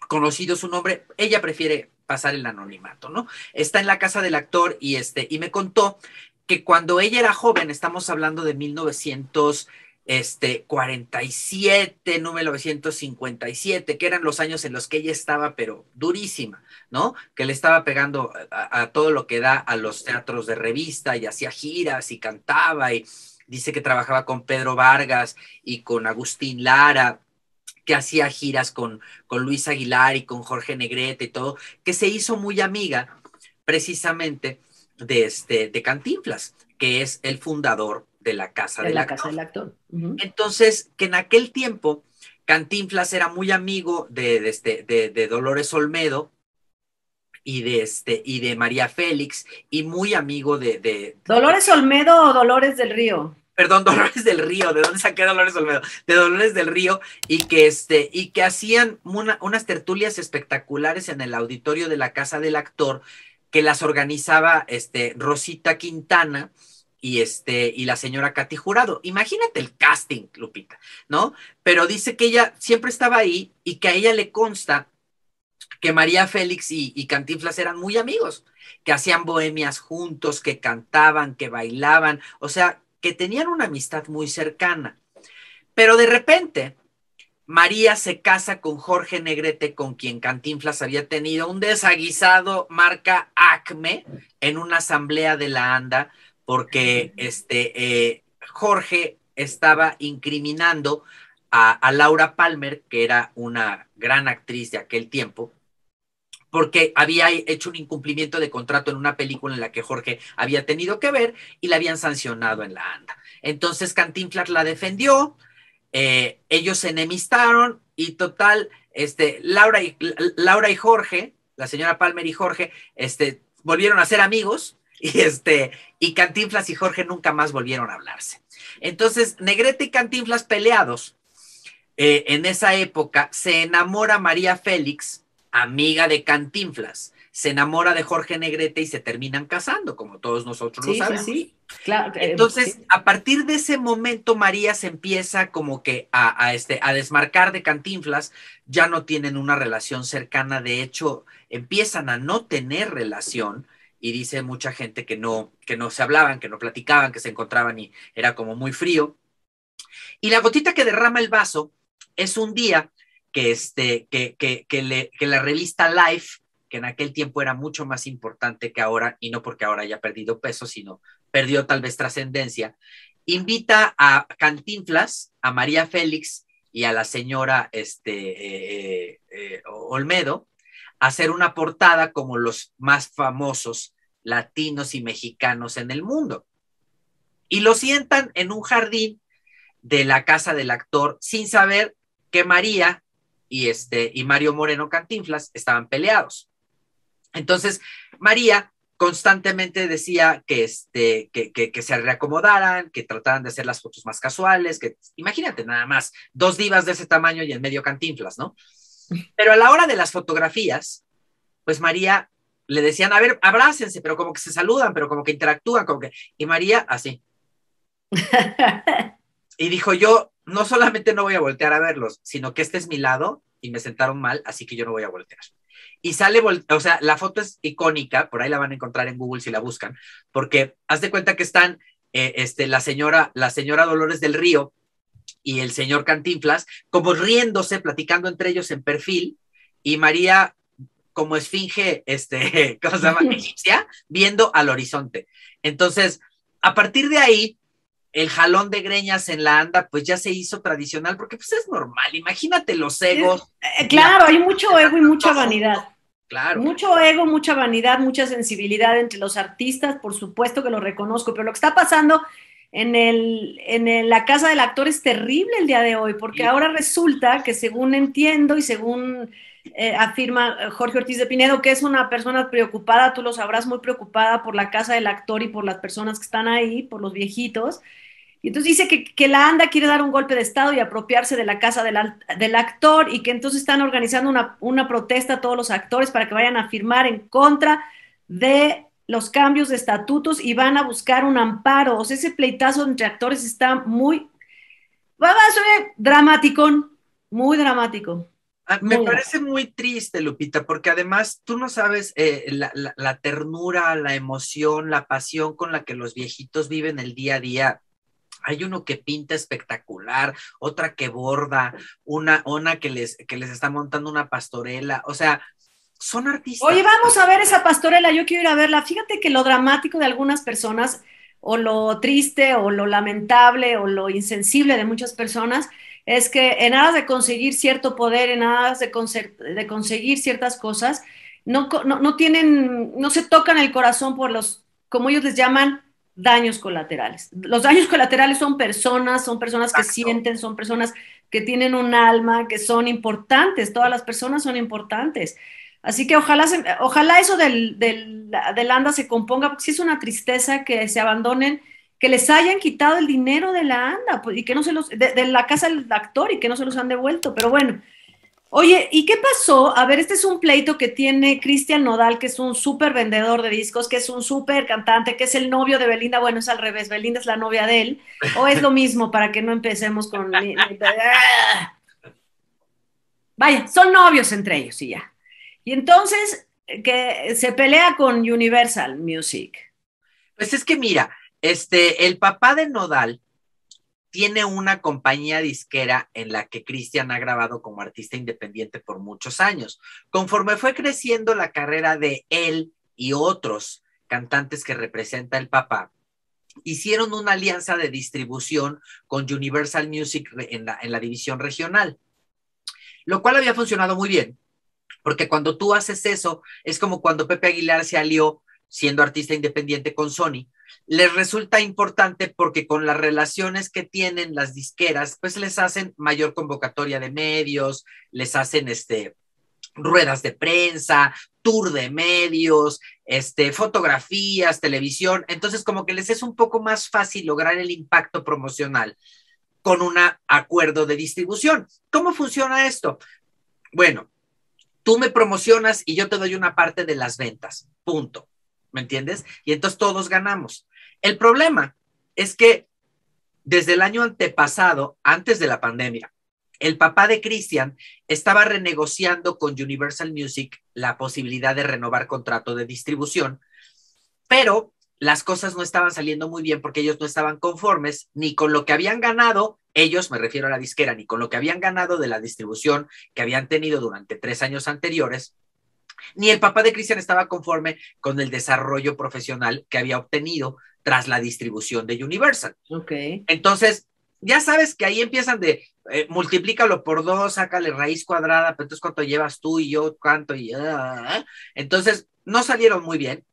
conocido su nombre, ella prefiere pasar el anonimato, ¿no? Está en la casa del actor y este, y me contó que cuando ella era joven, estamos hablando de 1900 este 47, 1957, que eran los años en los que ella estaba, pero durísima, ¿no? Que le estaba pegando a, todo lo que da a los teatros de revista y hacía giras y cantaba y dice que trabajaba con Pedro Vargas y con Agustín Lara que hacía giras con, con Luis Aguilar y con Jorge Negrete y todo, que se hizo muy amiga precisamente de, este, de Cantinflas, que es el fundador de la Casa, de del, la actor. casa del Actor. Entonces, que en aquel tiempo Cantinflas era muy amigo de, de, este, de, Dolores Olmedo y de, este, y de María Félix y muy amigo de... ¿Dolores Olmedo o Dolores del Río? Perdón, (laughs) Dolores del Río, ¿de dónde saqué Dolores Olmedo? De Dolores del Río, y que, este, y que hacían unas tertulias espectaculares en el auditorio de la Casa del Actor, que las organizaba este, Rosita Quintana, y este y la señora Katy Jurado. Imagínate el casting, Lupita, ¿no? Pero dice que ella siempre estaba ahí y que a ella le consta que María Félix y, y Cantinflas eran muy amigos, que hacían bohemias juntos, que cantaban, que bailaban, o sea, que tenían una amistad muy cercana. Pero de repente, María se casa con Jorge Negrete, con quien Cantinflas había tenido un desaguisado marca Acme en una asamblea de la ANDA, porque este, eh, Jorge estaba incriminando a, Laura Palmer, que era una gran actriz de aquel tiempo, porque había hecho un incumplimiento de contrato en una película en la que Jorge había tenido que ver y la habían sancionado en la ANDA. Entonces Cantinflas la defendió, eh, ellos se enemistaron y total, este, Laura y, Laura y Jorge, la señora Palmer y Jorge, este, volvieron a ser amigos (laughs) y este, y Cantinflas y Jorge nunca más volvieron a hablarse. Entonces, Negrete y Cantinflas peleados. Eh, en esa época se enamora María Félix, amiga de Cantinflas, se enamora de Jorge Negrete y se terminan casando, como todos nosotros lo sabemos. Sí, Claro, eh, Entonces, a partir de ese momento, María se empieza como que a, a, este, a desmarcar de Cantinflas, ya no tienen una relación cercana, de hecho, empiezan a no tener relación y dice mucha gente que no, que no se hablaban, que no platicaban, que se encontraban y era como muy frío. Y la gotita que derrama el vaso es un día que, este, que, que, que, le, que la revista Life, que en aquel tiempo era mucho más importante que ahora, y no porque ahora haya perdido peso, sino perdió tal vez trascendencia, invita a Cantinflas, a María Félix y a la señora este, eh, eh, eh, Olmedo hacer una portada como los más famosos latinos y mexicanos en el mundo. Y lo sientan en un jardín de la casa del actor sin saber que María y, este, y Mario Moreno Cantinflas estaban peleados. Entonces, María constantemente decía que, este, que, que, que, se reacomodaran, que trataran de hacer las fotos más casuales, que imagínate nada más, dos divas de ese tamaño y en medio cantinflas, ¿no? Pero a la hora de las fotografías, pues María le decían, a ver, abrácense, pero como que se saludan, pero como que interactúan, como que... Y María así. (laughs) y dijo, yo no solamente no voy a voltear a verlos, sino que este es mi lado y me sentaron mal, así que yo no voy a voltear. Y sale, o sea, la foto es icónica, por ahí la van a encontrar en Google si la buscan, porque haz de cuenta que están eh, este, la, señora, la señora Dolores del Río y el señor Cantinflas, como riéndose, platicando entre ellos en perfil, y María como esfinge, este, (laughs) ¿cómo se llama? (laughs) Egipcia, viendo al horizonte. Entonces, a partir de ahí, el jalón de greñas en la anda, pues ya se hizo tradicional, porque pues es normal, imagínate los egos. Eh, claro, hay mucho ego y mucha vanidad. Claro. Mucho ego, mucha vanidad, mucha sensibilidad entre los artistas, por supuesto que lo reconozco, pero lo que está pasando en, el, en la casa del actor es terrible el día de hoy, porque ahora resulta que según entiendo y según eh, afirma Jorge Ortiz de Pinedo, que es una persona preocupada, tú lo sabrás, muy preocupada por la casa del actor y por las personas que están ahí, por los viejitos. Y entonces dice que, que la ANDA quiere dar un golpe de Estado y apropiarse de la casa del, del actor y que entonces están organizando una, una protesta a todos los actores para que vayan a firmar en contra de los cambios de estatutos y van a buscar un amparo. O sea, ese pleitazo entre actores está muy, va a ser dramático, muy dramático. Ah, me parece muy triste, Lupita, porque además tú no sabes eh, la, la, ternura, la emoción, la pasión con la que los viejitos viven el día a día hay uno que pinta espectacular, otra que borda, una, una que les, que les está montando una pastorela, o sea, son artistas. Oye, vamos a ver esa pastorela, yo quiero ir a verla. Fíjate que lo dramático de algunas personas, o lo triste, o lo lamentable, o lo insensible de muchas personas, es que en aras de conseguir cierto poder, en aras de, de conseguir ciertas cosas, no, no, no, tienen, no se tocan el corazón por los, como ellos les llaman, daños colaterales. Los daños colaterales son personas, son personas que sienten, son personas que tienen un alma, que son importantes, todas las personas son importantes. Así que ojalá, ojalá eso del, del, ANDA se componga, porque sí es una tristeza que se abandonen, que les hayan quitado el dinero de la ANDA pues, y que no se los, de, de la casa del actor y que no se los han devuelto. Pero bueno, Oye, ¿y qué pasó? A ver, este es un pleito que tiene Cristian Nodal, que es un súper vendedor de discos, que es un súper cantante, que es el novio de Belinda. Bueno, es al revés, Belinda es la novia de él. ¿O es lo mismo para que no empecemos con... Vaya, son novios entre ellos y ya. Y entonces, que se pelea con Universal Music. Pues es que mira, este, el papá de Nodal tiene una compañía disquera en la que Cristian ha grabado como artista independiente por muchos años. Conforme fue creciendo la carrera de él y otros cantantes que representa el papá, hicieron una alianza de distribución con Universal Music en la, en la división regional, lo cual había funcionado muy bien, porque cuando tú haces eso, es como cuando Pepe Aguilar se alió siendo artista independiente con Sony, les resulta importante porque con las relaciones que tienen las disqueras, pues les hacen mayor convocatoria de medios, les hacen este ruedas de prensa, tour de medios, este, fotografías, televisión. Entonces, como que les es un poco más fácil lograr el impacto promocional con un acuerdo de distribución. ¿Cómo funciona esto? Bueno, tú me promocionas y yo te doy una parte de las ventas. Punto. ¿Me entiendes? Y entonces todos ganamos. El problema es que desde el año antepasado, antes de la pandemia, el papá de Christian estaba renegociando con Universal Music la posibilidad de renovar contrato de distribución, pero las cosas no estaban saliendo muy bien porque ellos no estaban conformes ni con lo que habían ganado, ellos, me refiero a la disquera, ni con lo que habían ganado de la distribución que habían tenido durante tres años anteriores, ni el papá de Cristian estaba conforme con el desarrollo profesional que había obtenido tras la distribución de Universal. Ok. Entonces, ya sabes que ahí empiezan de eh, multiplícalo por dos, sácale raíz cuadrada, pero entonces cuánto llevas tú y yo, cuánto y. Uh, entonces, no salieron muy bien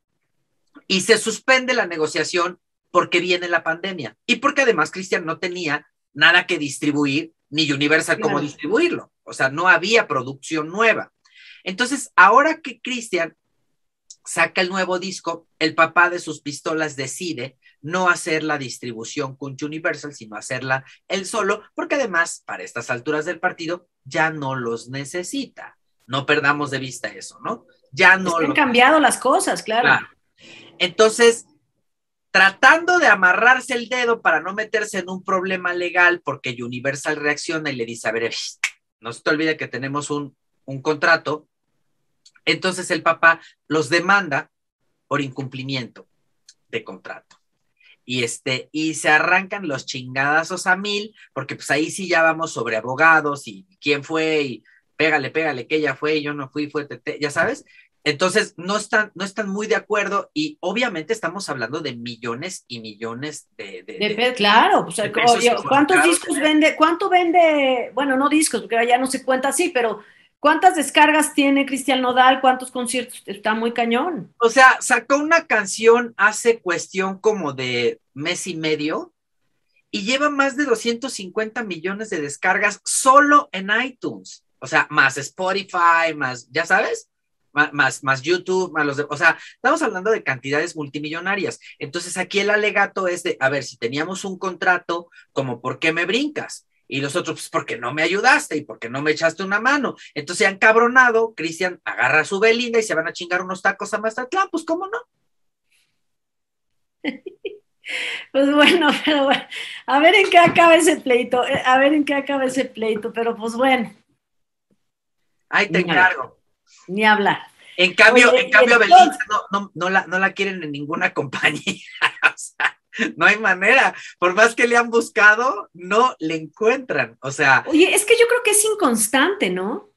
y se suspende la negociación porque viene la pandemia y porque además Cristian no tenía nada que distribuir ni Universal cómo distribuirlo. O sea, no había producción nueva. Entonces, ahora que Cristian saca el nuevo disco, el papá de sus pistolas decide no hacer la distribución con Universal, sino hacerla él solo, porque además, para estas alturas del partido, ya no los necesita. No perdamos de vista eso, ¿no? Ya no. Han cambiado las cosas, claro. claro. Entonces, tratando de amarrarse el dedo para no meterse en un problema legal, porque Universal reacciona y le dice, a ver, no se te olvide que tenemos un, un contrato, entonces el papá los demanda por incumplimiento de contrato. Y, este, y se arrancan los chingadazos a mil, porque pues ahí sí ya vamos sobre abogados y quién fue y pégale, pégale, que ella fue, yo no fui, fue tete, ya sabes. Entonces, no están, no están muy de acuerdo y obviamente estamos hablando de millones y millones de... de, de claro, pues, ¿cuántos discos vende? ¿Cuánto vende? Bueno, no discos, porque ya no se cuenta así, pero ¿Cuántas descargas tiene Cristian Nodal? ¿Cuántos conciertos? Está muy cañón. O sea, sacó una canción hace cuestión como de mes y medio y lleva más de 250 millones de descargas solo en iTunes. O sea, más Spotify, más, ya sabes, más, más, YouTube, más los de, o sea, estamos hablando de cantidades multimillonarias. Entonces aquí el alegato es de, a ver, si teníamos un contrato, como por qué me brincas? Y los otros, pues porque no me ayudaste y porque no me echaste una mano. Entonces, han cabronado, Cristian agarra a su Belinda y se van a chingar unos tacos a Mazatlán, pues cómo no. (laughs) Pues bueno, pero bueno, a ver en qué acaba ese pleito, eh, a ver en qué acaba ese pleito, pero pues bueno. Ahí te encargo. Ni hablar. En cambio, en cambio, Belinda no, no, la, no la quieren en ninguna (laughs) compañía. o sea, no hay manera. Por más que le han buscado, no le encuentran. O sea. Oye, es que yo creo que es inconstante, ¿no?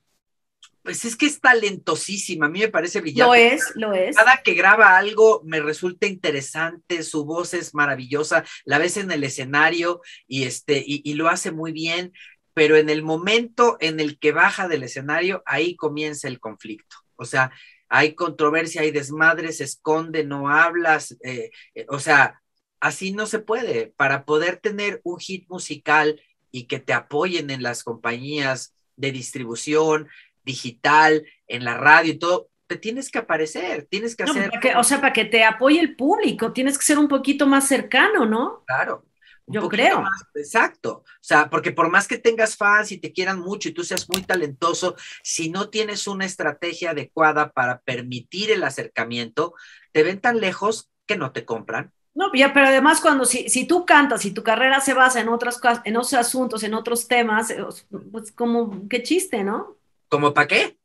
Pues es que es talentosísima, a mí me parece brillante. Lo es, lo es. Cada que graba algo me resulta interesante, su voz es maravillosa, la ves en el escenario y, este, y, y lo hace muy bien, pero en el momento en el que baja del escenario, ahí comienza el conflicto. O sea, hay controversia, hay desmadre, se esconde, no hablas, eh, eh, o sea, así no se puede. Para poder tener un hit musical y que te apoyen en las compañías de distribución digital, en la radio y todo, te tienes que aparecer, tienes que hacer. o sea, para que te apoye el público, tienes que ser un poquito más cercano, ¿no? Claro. Yo creo. exacto. O sea, porque por más que tengas fans y te quieran mucho y tú seas muy talentoso, si no tienes una estrategia adecuada para permitir el acercamiento, te ven tan lejos que no te compran. No, ya, pero además cuando si, si tú cantas y tu carrera se basa en otras en otros asuntos, en otros temas, eh, pues como qué chiste, ¿no? ¿Como para qué?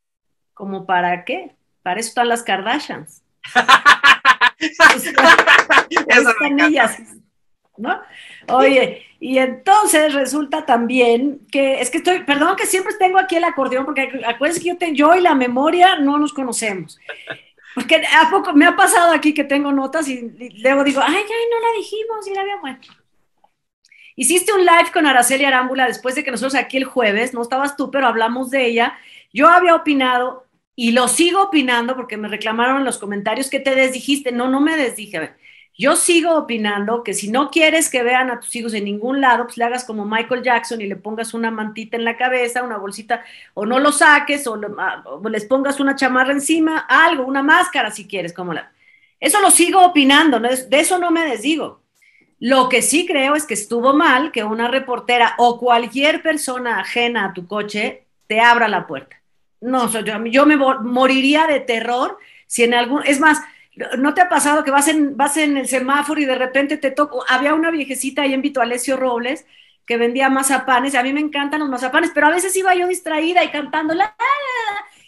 ¿Como para qué? Para eso están las Kardashians. (laughs) están ellas, ¿no? Oye, y entonces resulta también que, es que estoy, perdón que siempre tengo aquí el acordeón, porque acuérdense que yo, yo y la memoria no nos conocemos. Porque a poco me ha pasado aquí que tengo notas y, luego digo, ay, ya no la dijimos y la había muerto. Hiciste un live con Araceli Arámbula después de que nosotros aquí el jueves, no estabas tú, pero hablamos de ella yo había opinado y lo sigo opinando porque me reclamaron en los comentarios que te desdijiste. No, no me desdije. A ver, yo sigo opinando que si no quieres que vean a tus hijos en ningún lado, pues le hagas como Michael Jackson y le pongas una mantita en la cabeza, una bolsita, o no lo saques, o, ah, les pongas una chamarra encima, algo, una máscara si quieres, como la... Eso lo sigo opinando, de eso no me desdigo. Lo que sí creo es que estuvo mal que una reportera o cualquier persona ajena a tu coche te abra la puerta. No, yo, yo me moriría de terror si en algún, es más, ¿no te ha pasado que vas en, vas en el semáforo y de repente te toca, había una viejecita ahí en Vito Alessio Robles que vendía mazapanes, a mí me encantan los mazapanes, pero a veces iba yo distraída y cantando, la,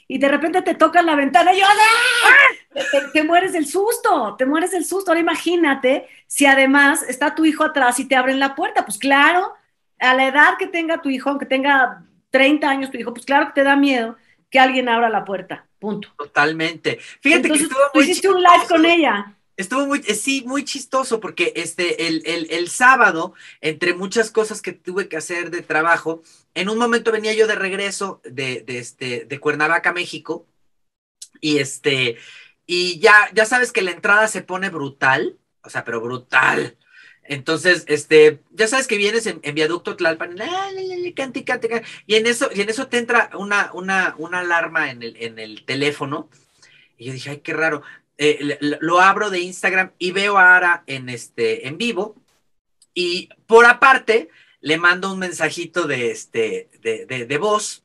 y de repente te tocan la ventana y yo, ¡ah! te, te, mueres del susto, te mueres del susto. Ahora imagínate si además está tu hijo atrás y te abren la puerta, pues claro, a la edad que tenga tu hijo, aunque tenga 30 años tu hijo, pues claro que te da miedo que alguien abra la puerta, punto. Totalmente. Fíjate que estuvo muy hiciste un live con ella. Estuvo muy, eh, sí, muy chistoso porque este, el, el, el, sábado, entre muchas cosas que tuve que hacer de trabajo, en un momento venía yo de regreso de, de, este, de Cuernavaca, México, y este, y ya, ya sabes que la entrada se pone brutal, o sea, pero brutal. Entonces, este, ya sabes que vienes en, viaducto Tlalpan, y en eso, y en eso te entra una, una, una alarma en el, en el teléfono. Y yo dije, ay, qué raro. Eh, lo abro de Instagram y veo a Ara en este, en vivo. Y por aparte, le mando un mensajito de, este, de, de, de voz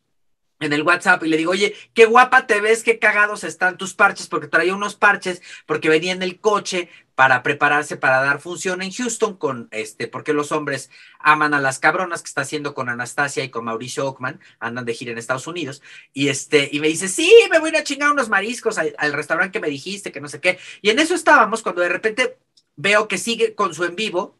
en el WhatsApp y le digo, oye, qué guapa te ves, qué cagados están tus parches, porque traía unos parches, porque venía en el coche para prepararse para dar función en Houston con este, porque los hombres aman a las cabronas que está haciendo con Anastasia y con Mauricio Ockman, andan de gira en Estados Unidos, y este, y me dice, sí, me voy a chingar unos mariscos al, al restaurante que me dijiste, que no sé qué, y en eso estábamos cuando de repente veo que sigue con su en vivo,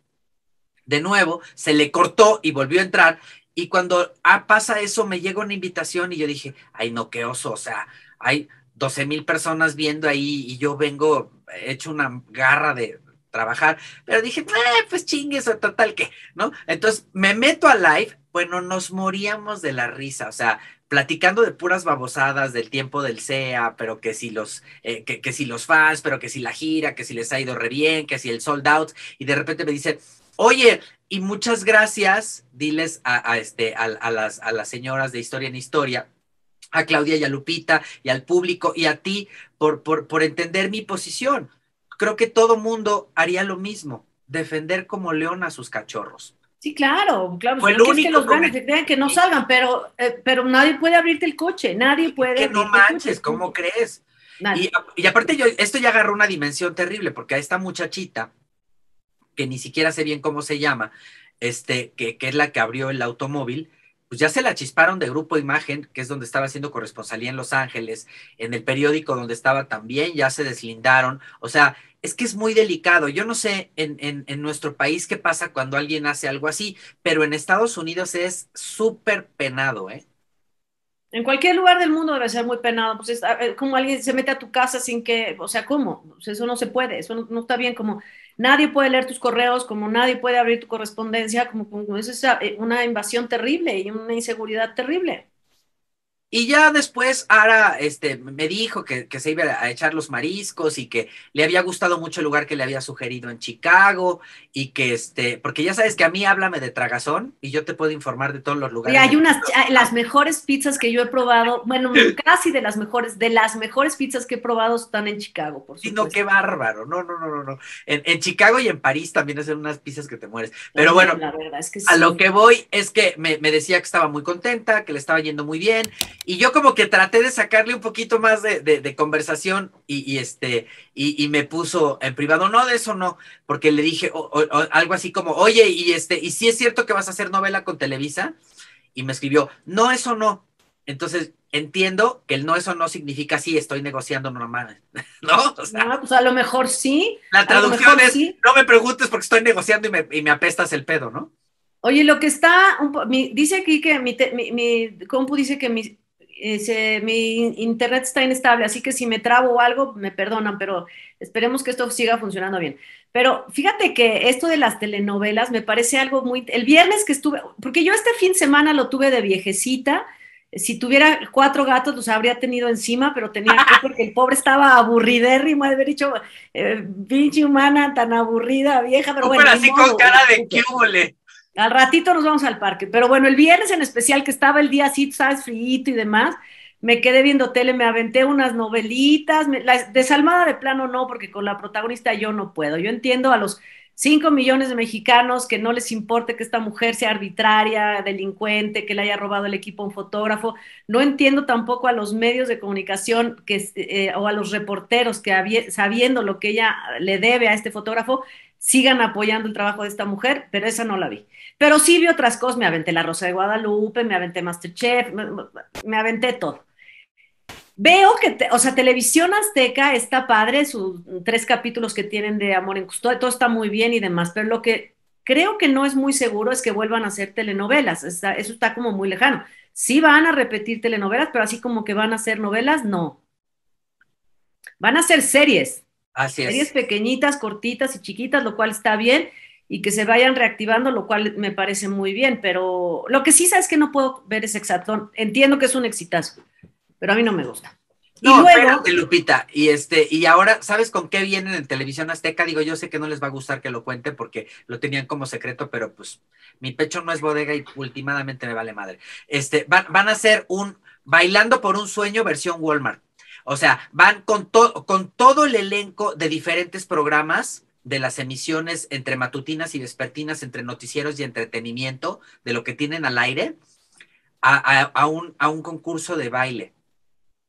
de nuevo, se le cortó y volvió a entrar, y cuando ah, pasa eso, me llega una invitación y yo dije, ay, no, qué oso, o sea, hay 12 mil personas viendo ahí y yo vengo hecho una garra de trabajar, pero dije, eh, pues chingues o total que, ¿no? Entonces me meto a live, bueno, nos moríamos de la risa, o sea, platicando de puras babosadas del tiempo del SEA, pero que si los, eh, que, que, si los fans, pero que si la gira, que si les ha ido re bien, que si el sold out, y de repente me dice, oye, y muchas gracias, diles a, este, a, las, a las señoras de Historia en Historia, a Claudia y a Lupita y al público y a ti por, por, por entender mi posición. Creo que todo mundo haría lo mismo, defender como león a sus cachorros. Sí, claro, claro. Fue el único que los que, que no salgan, pero, eh, pero nadie puede abrirte el coche, nadie puede. Que no manches, ¿cómo crees? Y, y, aparte yo, esto ya agarró una dimensión terrible, porque a esta muchachita que ni siquiera sé bien cómo se llama, este, que, que es la que abrió el automóvil, pues ya se la chisparon de Grupo Imagen, que es donde estaba haciendo corresponsalía en Los Ángeles, en el periódico donde estaba también, ya se deslindaron. O sea, es que es muy delicado. Yo no sé en, en, nuestro país qué pasa cuando alguien hace algo así, pero en Estados Unidos es súper penado, ¿eh? En cualquier lugar del mundo debe ser muy penado. Pues es como alguien se mete a tu casa sin que, o sea, ¿cómo? Pues eso no se puede, eso no, está bien. Como nadie puede leer tus correos, como nadie puede abrir tu correspondencia, como, eso es eh, una invasión terrible y una inseguridad terrible. Y ya después Ara este, me dijo que, se iba a echar los mariscos y que le había gustado mucho el lugar que le había sugerido en Chicago y que este, porque ya sabes que a mí háblame de tragazón y yo te puedo informar de todos los lugares. Y hay unas, las mejores pizzas que yo he probado, bueno, (laughs) casi de las mejores, de las mejores pizzas que he probado están en Chicago, por supuesto. Sí, no, qué bárbaro, no, no, no, no, no. En, Chicago y en París también hacen unas pizzas que te mueres. Pero bueno, a lo que voy es que me, me decía que estaba muy contenta, que le estaba yendo muy bien y yo como que traté de sacarle un poquito más de, conversación y, este, y, me puso en privado, no, de eso no, porque le dije algo así como, oye, y este, ¿y si es cierto que vas a hacer novela con Televisa? Y me escribió, no, eso no. Entonces, entiendo que el no, eso no significa sí, estoy negociando normal, (laughs) ¿no? O sea, no, pues a lo mejor sí. La traducción es, no me preguntes porque estoy negociando y me, y me apestas el pedo, ¿no? Oye, lo que está, dice aquí que mi, mi, compu dice que mi, mi internet está inestable, así que si me trabo o algo, me perdonan, pero esperemos que esto siga funcionando bien. Pero fíjate que esto de las telenovelas me parece algo muy... El viernes que estuve, porque yo este fin de semana lo tuve de viejecita, si tuviera cuatro gatos los habría tenido encima, pero tenía que porque el pobre estaba aburridérrimo de haber dicho, eh, pinche humana tan aburrida, vieja, pero bueno. así con cara de qué al ratito nos vamos al parque. Pero bueno, el viernes en especial, que estaba el día así, sabes, frío y demás, me quedé viendo tele, me aventé unas novelitas, desalmada de plano no, porque con la protagonista yo no puedo. Yo entiendo a los cinco millones de mexicanos que no les importe que esta mujer sea arbitraria, delincuente, que le haya robado el equipo a un fotógrafo. No entiendo tampoco a los medios de comunicación que, eh, o a los reporteros que sabiendo lo que ella le debe a este fotógrafo, sigan apoyando el trabajo de esta mujer, pero esa no la vi. Pero sí vi otras cosas, me aventé La Rosa de Guadalupe, me aventé Masterchef, me, me aventé todo. Veo que, o sea, Televisión Azteca está padre, sus tres capítulos que tienen de Amor en Custodia, todo está muy bien y demás, pero lo que creo que no es muy seguro es que vuelvan a hacer telenovelas, eso está como muy lejano. Sí van a repetir telenovelas, pero así como que van a hacer novelas, no. Van a hacer series. Así es. Series pequeñitas, cortitas y chiquitas, lo cual está bien y que se vayan reactivando, lo cual me parece muy bien, pero lo que sí sabes que no puedo ver es Exatón. Entiendo que es un exitazo, pero a mí no me gusta. No, y espérate, Lupita. Y este, y ahora, ¿sabes con qué vienen en televisión azteca? Digo, yo sé que no les va a gustar que lo cuente porque lo tenían como secreto, pero pues mi pecho no es bodega y últimamente me vale madre. Este, van, van a hacer un bailando por un sueño versión Walmart. O sea, van con, todo con todo el elenco de diferentes programas de las emisiones entre matutinas y vespertinas, entre noticieros y entretenimiento, de lo que tienen al aire, a, un, a un concurso de baile.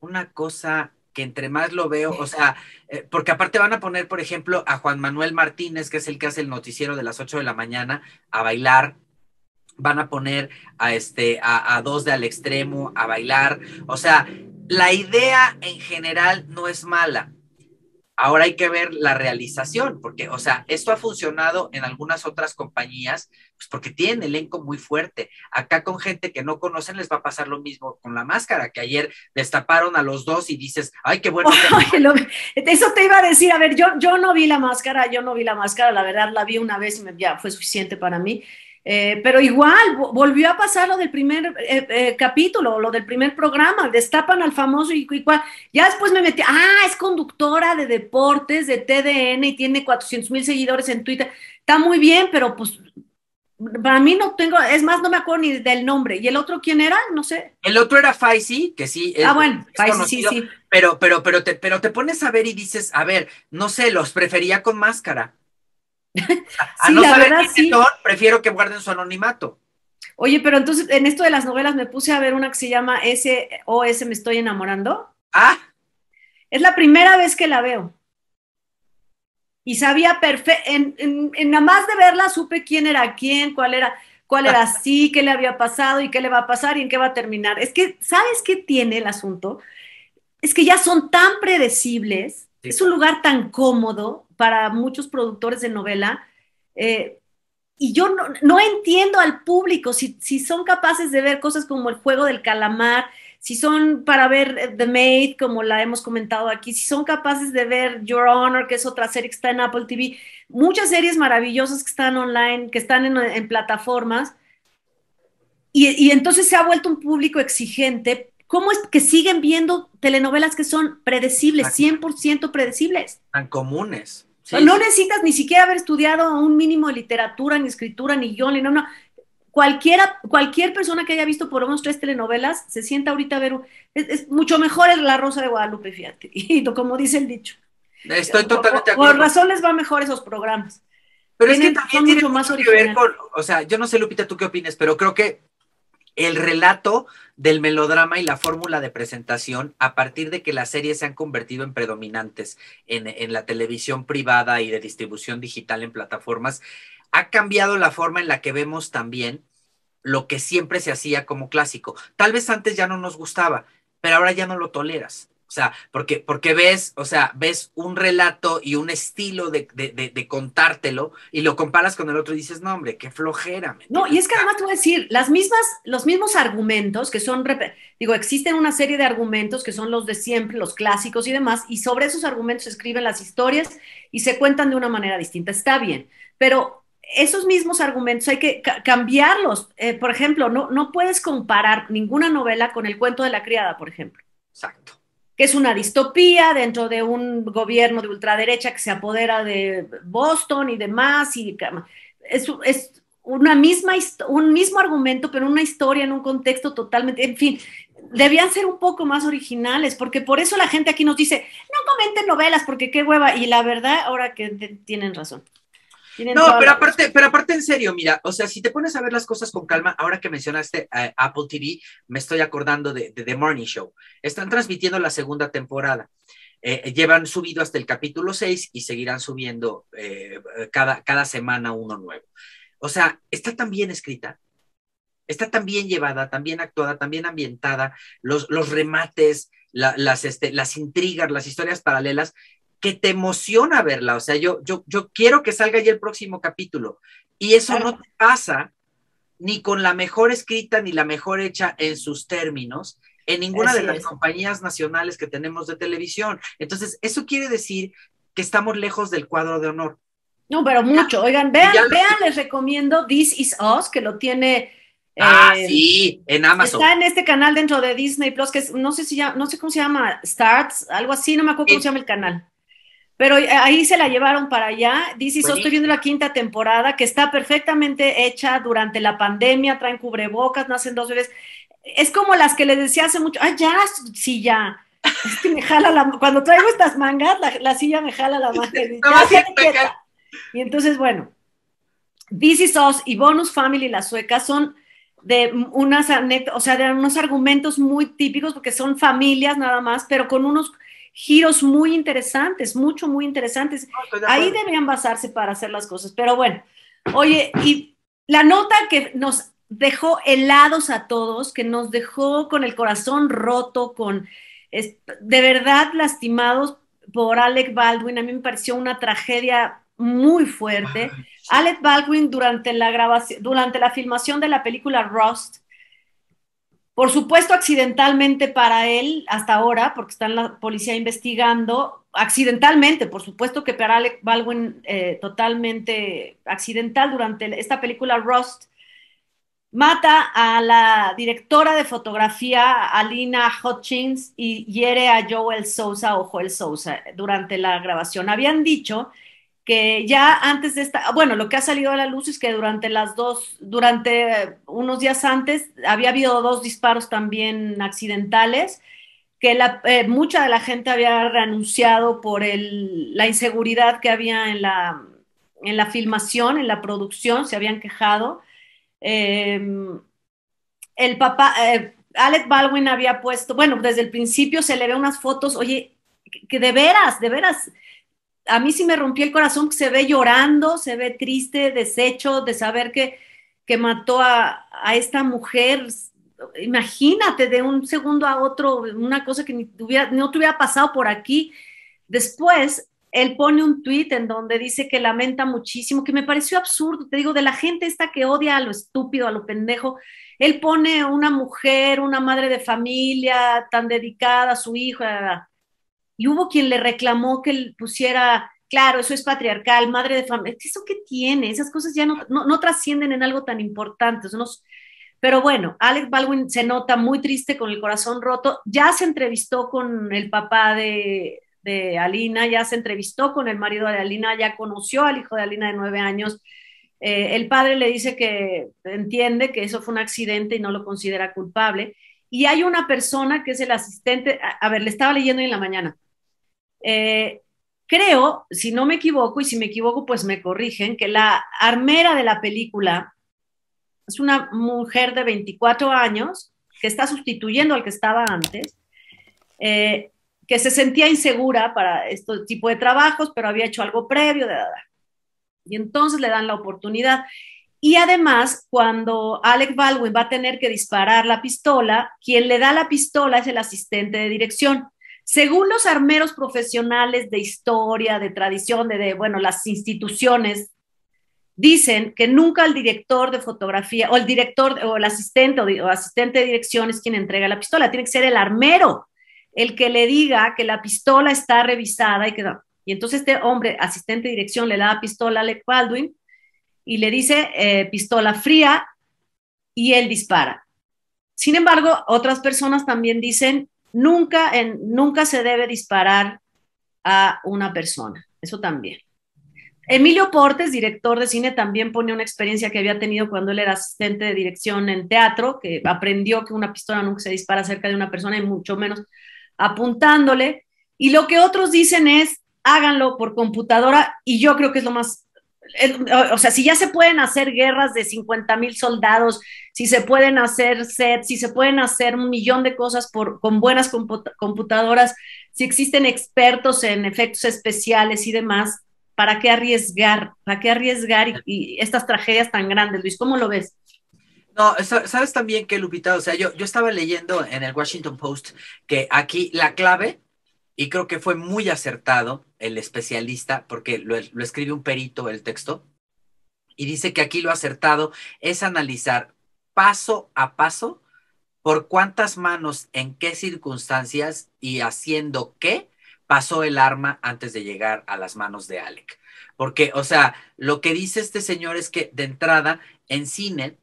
Una cosa que entre más lo veo, o sea, eh, porque aparte van a poner, por ejemplo, a Juan Manuel Martínez, que es el que hace el noticiero de las 8 de la mañana, a bailar, van a poner a este, a, a dos de al extremo, a bailar, o sea, la idea en general no es mala, Ahora hay que ver la realización, porque, o sea, esto ha funcionado en algunas otras compañías, pues porque tienen elenco muy fuerte. Acá con gente que no conocen les va a pasar lo mismo con la máscara, que ayer destaparon a los dos y dices, ay, qué bueno. (laughs) eso te iba a decir, a ver, yo, yo no vi la máscara, yo no vi la máscara, la verdad la vi una vez y ya fue suficiente para mí. Eh, pero igual, volvió a pasar lo del primer eh, eh, capítulo, lo del primer programa, destapan al famoso y, ya después me metí, ah, es conductora de deportes de TDN y tiene 400 mil seguidores en Twitter, está muy bien, pero pues para mí no tengo, es más, no me acuerdo ni del nombre. ¿Y el otro quién era? No sé. El otro era Faisy, que sí. Es, ah, bueno, Faisy, sí, sí. Pero, pero, pero te, pero te pones a ver y dices, a ver, no sé, los prefería con máscara. (laughs) A no saber prefiero que guarden su anonimato. Oye, pero entonces en esto de las novelas me puse a ver una que se llama SOS Me Estoy Enamorando. Ah. Es la primera vez que la veo. Y sabía perfecto, en, nada más de verla supe quién era quién, cuál era, cuál era (laughs) así, qué le había pasado y qué le va a pasar y en qué va a terminar. Es que, ¿sabes qué tiene el asunto? Es que ya son tan predecibles, es un lugar tan cómodo para muchos productores de novela. Eh, y yo no, no, entiendo al público si, si, son capaces de ver cosas como el juego del calamar, si son para ver eh, The Maid, como la hemos comentado aquí, si son capaces de ver Your Honor, que es otra serie que está en Apple TV, muchas series maravillosas que están online, que están en, en plataformas, y, y, entonces se ha vuelto un público exigente. ¿Cómo es que siguen viendo telenovelas que son predecibles, 100% predecibles? Tan comunes. Sí, no sí. necesitas ni siquiera haber estudiado un mínimo de literatura, ni escritura, ni guion, ni no, no. Cualquiera, cualquier persona que haya visto por lo menos tres telenovelas se sienta ahorita a ver. Es, es mucho mejor es La Rosa de Guadalupe, fíjate. (laughs) Y como dice el dicho. Estoy totalmente de acuerdo. Por razón les va mejor esos programas. Pero Tienen, es que también tiene mucho más que ver con, o sea, yo no sé, Lupita, tú qué opinas, pero creo que el relato del melodrama y la fórmula de presentación a partir de que las series se han convertido en predominantes en, la televisión privada y de distribución digital en plataformas, ha cambiado la forma en la que vemos también lo que siempre se hacía como clásico. Tal vez antes ya no nos gustaba, pero ahora ya no lo toleras. O sea, porque, porque ves, o sea, ves un relato y un estilo de, de, de, de, contártelo y lo comparas con el otro y dices, no, hombre, qué flojera. No, y es que además te voy a decir, las mismas, los mismos argumentos que son, digo, existen una serie de argumentos que son los de siempre, los clásicos y demás, y sobre esos argumentos se escriben las historias y se cuentan de una manera distinta. Está bien, pero esos mismos argumentos hay que ca cambiarlos. Eh, por ejemplo, no, no puedes comparar ninguna novela con el cuento de la criada, por ejemplo. Exacto que es una distopía dentro de un gobierno de ultraderecha que se apodera de Boston y demás, y es, es una misma, un mismo argumento, pero una historia en un contexto totalmente, en fin, debían ser un poco más originales, porque por eso la gente aquí nos dice, no comenten novelas, porque qué hueva, y la verdad, ahora que tienen razón. No, pero aparte, pero aparte en serio, mira, o sea, si te pones a ver las cosas con calma, ahora que mencionaste uh, Apple TV, me estoy acordando de, de, The Morning Show. Están transmitiendo la segunda temporada. Eh, llevan subido hasta el capítulo 6 y seguirán subiendo eh, cada, cada semana uno nuevo. O sea, está tan bien escrita, está tan bien llevada, tan bien actuada, tan bien ambientada, los, los remates, la, las, este, las intrigas, las historias paralelas, que te emociona verla. O sea, yo, yo, yo quiero que salga ya el próximo capítulo. Y eso claro. no te pasa ni con la mejor escrita ni la mejor hecha en sus términos en ninguna Así de las es. compañías nacionales que tenemos de televisión. Entonces, eso quiere decir que estamos lejos del cuadro de honor. No, pero mucho. Oigan, vean, vean, les recomiendo This Is Us, que lo tiene. Ah, eh, sí, en Amazon. Está en este canal dentro de Disney Plus, que es, no sé si ya, no sé cómo se llama, Starts, algo así, no me acuerdo cómo se llama el canal. Pero ahí se la llevaron para allá. Dice, so, estoy viendo la quinta temporada que está perfectamente hecha durante la pandemia, traen cubrebocas, nacen dos bebés. Es como las que les decía hace mucho, ah, ya, sí, ya. Es que me jala la Cuando traigo estas mangas, la, la silla me jala la manga. Y, ya, y entonces, bueno, This Is Us y Bonus Family, las suecas, son de unas o sea, de unos argumentos muy típicos porque son familias nada más, pero con unos giros muy interesantes, mucho, muy interesantes. No, de Ahí deberían basarse para hacer las cosas. Pero bueno, oye, y la nota que nos dejó helados a todos, que nos dejó con el corazón roto, con de verdad lastimados por Alec Baldwin, a mí me pareció una tragedia muy fuerte. Alec Baldwin durante la grabación, durante la filmación de la película Rust, por supuesto, accidentalmente para él hasta ahora, porque está la policía investigando, accidentalmente, por supuesto que para Alec Baldwin eh, totalmente accidental durante esta película Rust, mata a la directora de fotografía, Alina Hutchins, y hiere a Joel Sousa o Joel Sousa durante la grabación. Habían dicho que ya antes de esta, bueno, lo que ha salido a la luz es que durante las dos, durante unos días antes había habido dos disparos también accidentales, que eh, mucha de la gente había renunciado por el, la inseguridad que había en la, en la filmación, en la producción, se habían quejado. Eh, el papá, eh, Alec Baldwin había puesto, bueno, desde el principio se le ve unas fotos, oye, que de veras, de veras, a mí sí me rompió el corazón, se ve llorando, se ve triste, deshecho de saber que, que mató a, a, esta mujer. Imagínate de un segundo a otro, una cosa que ni tuviera, no te hubiera pasado por aquí. Después, él pone un tuit en donde dice que lamenta muchísimo, que me pareció absurdo, te digo, de la gente esta que odia a lo estúpido, a lo pendejo. Él pone una mujer, una madre de familia tan dedicada a su hijo, y hubo quien le reclamó que pusiera, claro, eso es patriarcal, madre de familia. ¿Eso qué tiene? Esas cosas ya no, no, trascienden en algo tan importante. Pero bueno, Alex Baldwin se nota muy triste con el corazón roto. Ya se entrevistó con el papá de, de Alina, ya se entrevistó con el marido de Alina, ya conoció al hijo de Alina de nueve años. Eh, el padre le dice que entiende que eso fue un accidente y no lo considera culpable. Y hay una persona que es el asistente, a, ver, le estaba leyendo en la mañana. Eh, creo, si no me equivoco, y si me equivoco, pues me corrigen, que la armera de la película es una mujer de 24 años que está sustituyendo al que estaba antes. Eh, que se sentía insegura para este tipo de trabajos, pero había hecho algo previo. De, y entonces le dan la oportunidad. Y además, cuando Alec Baldwin va a tener que disparar la pistola, quien le da la pistola es el asistente de dirección. Según los armeros profesionales de historia, de tradición, de, de bueno, las instituciones, dicen que nunca el director de fotografía o el director o el asistente o, asistente de dirección es quien entrega la pistola, tiene que ser el armero el que le diga que la pistola está revisada y que Y entonces este hombre, asistente de dirección, le da la pistola a Alec Baldwin y le dice eh, pistola fría y él dispara. Sin embargo, otras personas también dicen nunca, en, nunca se debe disparar a una persona. Eso también. Emilio Portes, director de cine, también pone una experiencia que había tenido cuando él era asistente de dirección en teatro, que aprendió que una pistola nunca se dispara cerca de una persona y mucho menos apuntándole. Y lo que otros dicen es, háganlo por computadora y yo creo que es lo más o sea, si ya se pueden hacer guerras de 50 mil soldados, si se pueden hacer sets, si se pueden hacer un millón de cosas con buenas computadoras, si existen expertos en efectos especiales y demás, ¿para qué arriesgar? ¿Para qué arriesgar y, estas tragedias tan grandes, Luis? ¿Cómo lo ves? No, sabes también que, Lupita, o sea, yo, yo estaba leyendo en el Washington Post que aquí la clave, y creo que fue muy acertado el especialista, porque lo, escribe un perito el texto, y dice que aquí lo acertado es analizar paso a paso por cuántas manos, en qué circunstancias y haciendo qué pasó el arma antes de llegar a las manos de Alec. Porque, o sea, lo que dice este señor es que de entrada en cine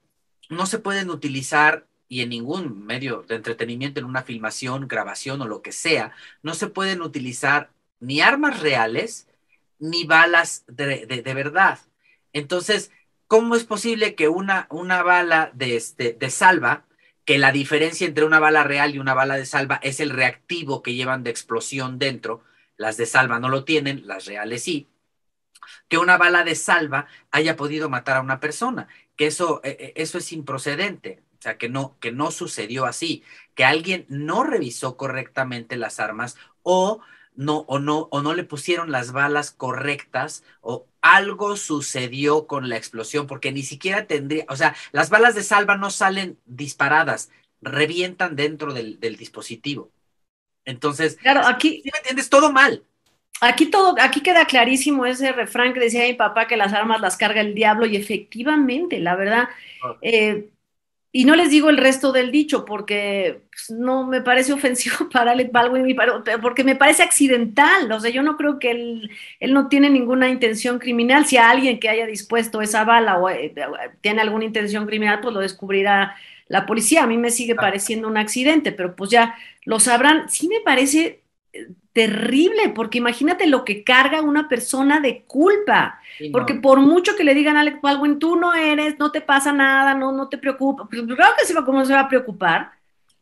no se pueden utilizar y en ningún medio de entretenimiento, en una filmación, grabación o lo que sea, no se pueden utilizar ni armas reales ni balas de, verdad. Entonces, ¿cómo es posible que una, una bala de, este, de salva, que la diferencia entre una bala real y una bala de salva es el reactivo que llevan de explosión dentro, las de salva no lo tienen, las reales sí, que una bala de salva haya podido matar a una persona que eso, e, e, eso es improcedente, o sea, que no, que no sucedió así, que alguien no revisó correctamente las armas o no, o no, o no le pusieron las balas correctas, o algo sucedió con la explosión, porque ni siquiera tendría, o sea, las balas de salva no salen disparadas, revientan dentro del, del dispositivo. Entonces, claro, aquí. ¿sí me entiendes? Todo mal. Aquí todo, aquí queda clarísimo ese refrán que decía mi papá que las armas las carga el diablo y efectivamente, la verdad, ah. eh, y no les digo el resto del dicho porque pues, no me parece ofensivo (laughs) para Alec Baldwin, porque me parece accidental, o sea, yo no creo que él, él no tiene ninguna intención criminal, si a alguien que haya dispuesto esa bala o eh, tiene alguna intención criminal, pues lo descubrirá la policía, a mí me sigue pareciendo un accidente, pero pues ya lo sabrán, sí me parece terrible, porque imagínate lo que carga una persona de culpa, porque por mucho que le digan a Alex Baldwin, tú no eres, no te pasa nada, no, no te preocupa, pues claro que se va, ¿cómo se va a preocupar?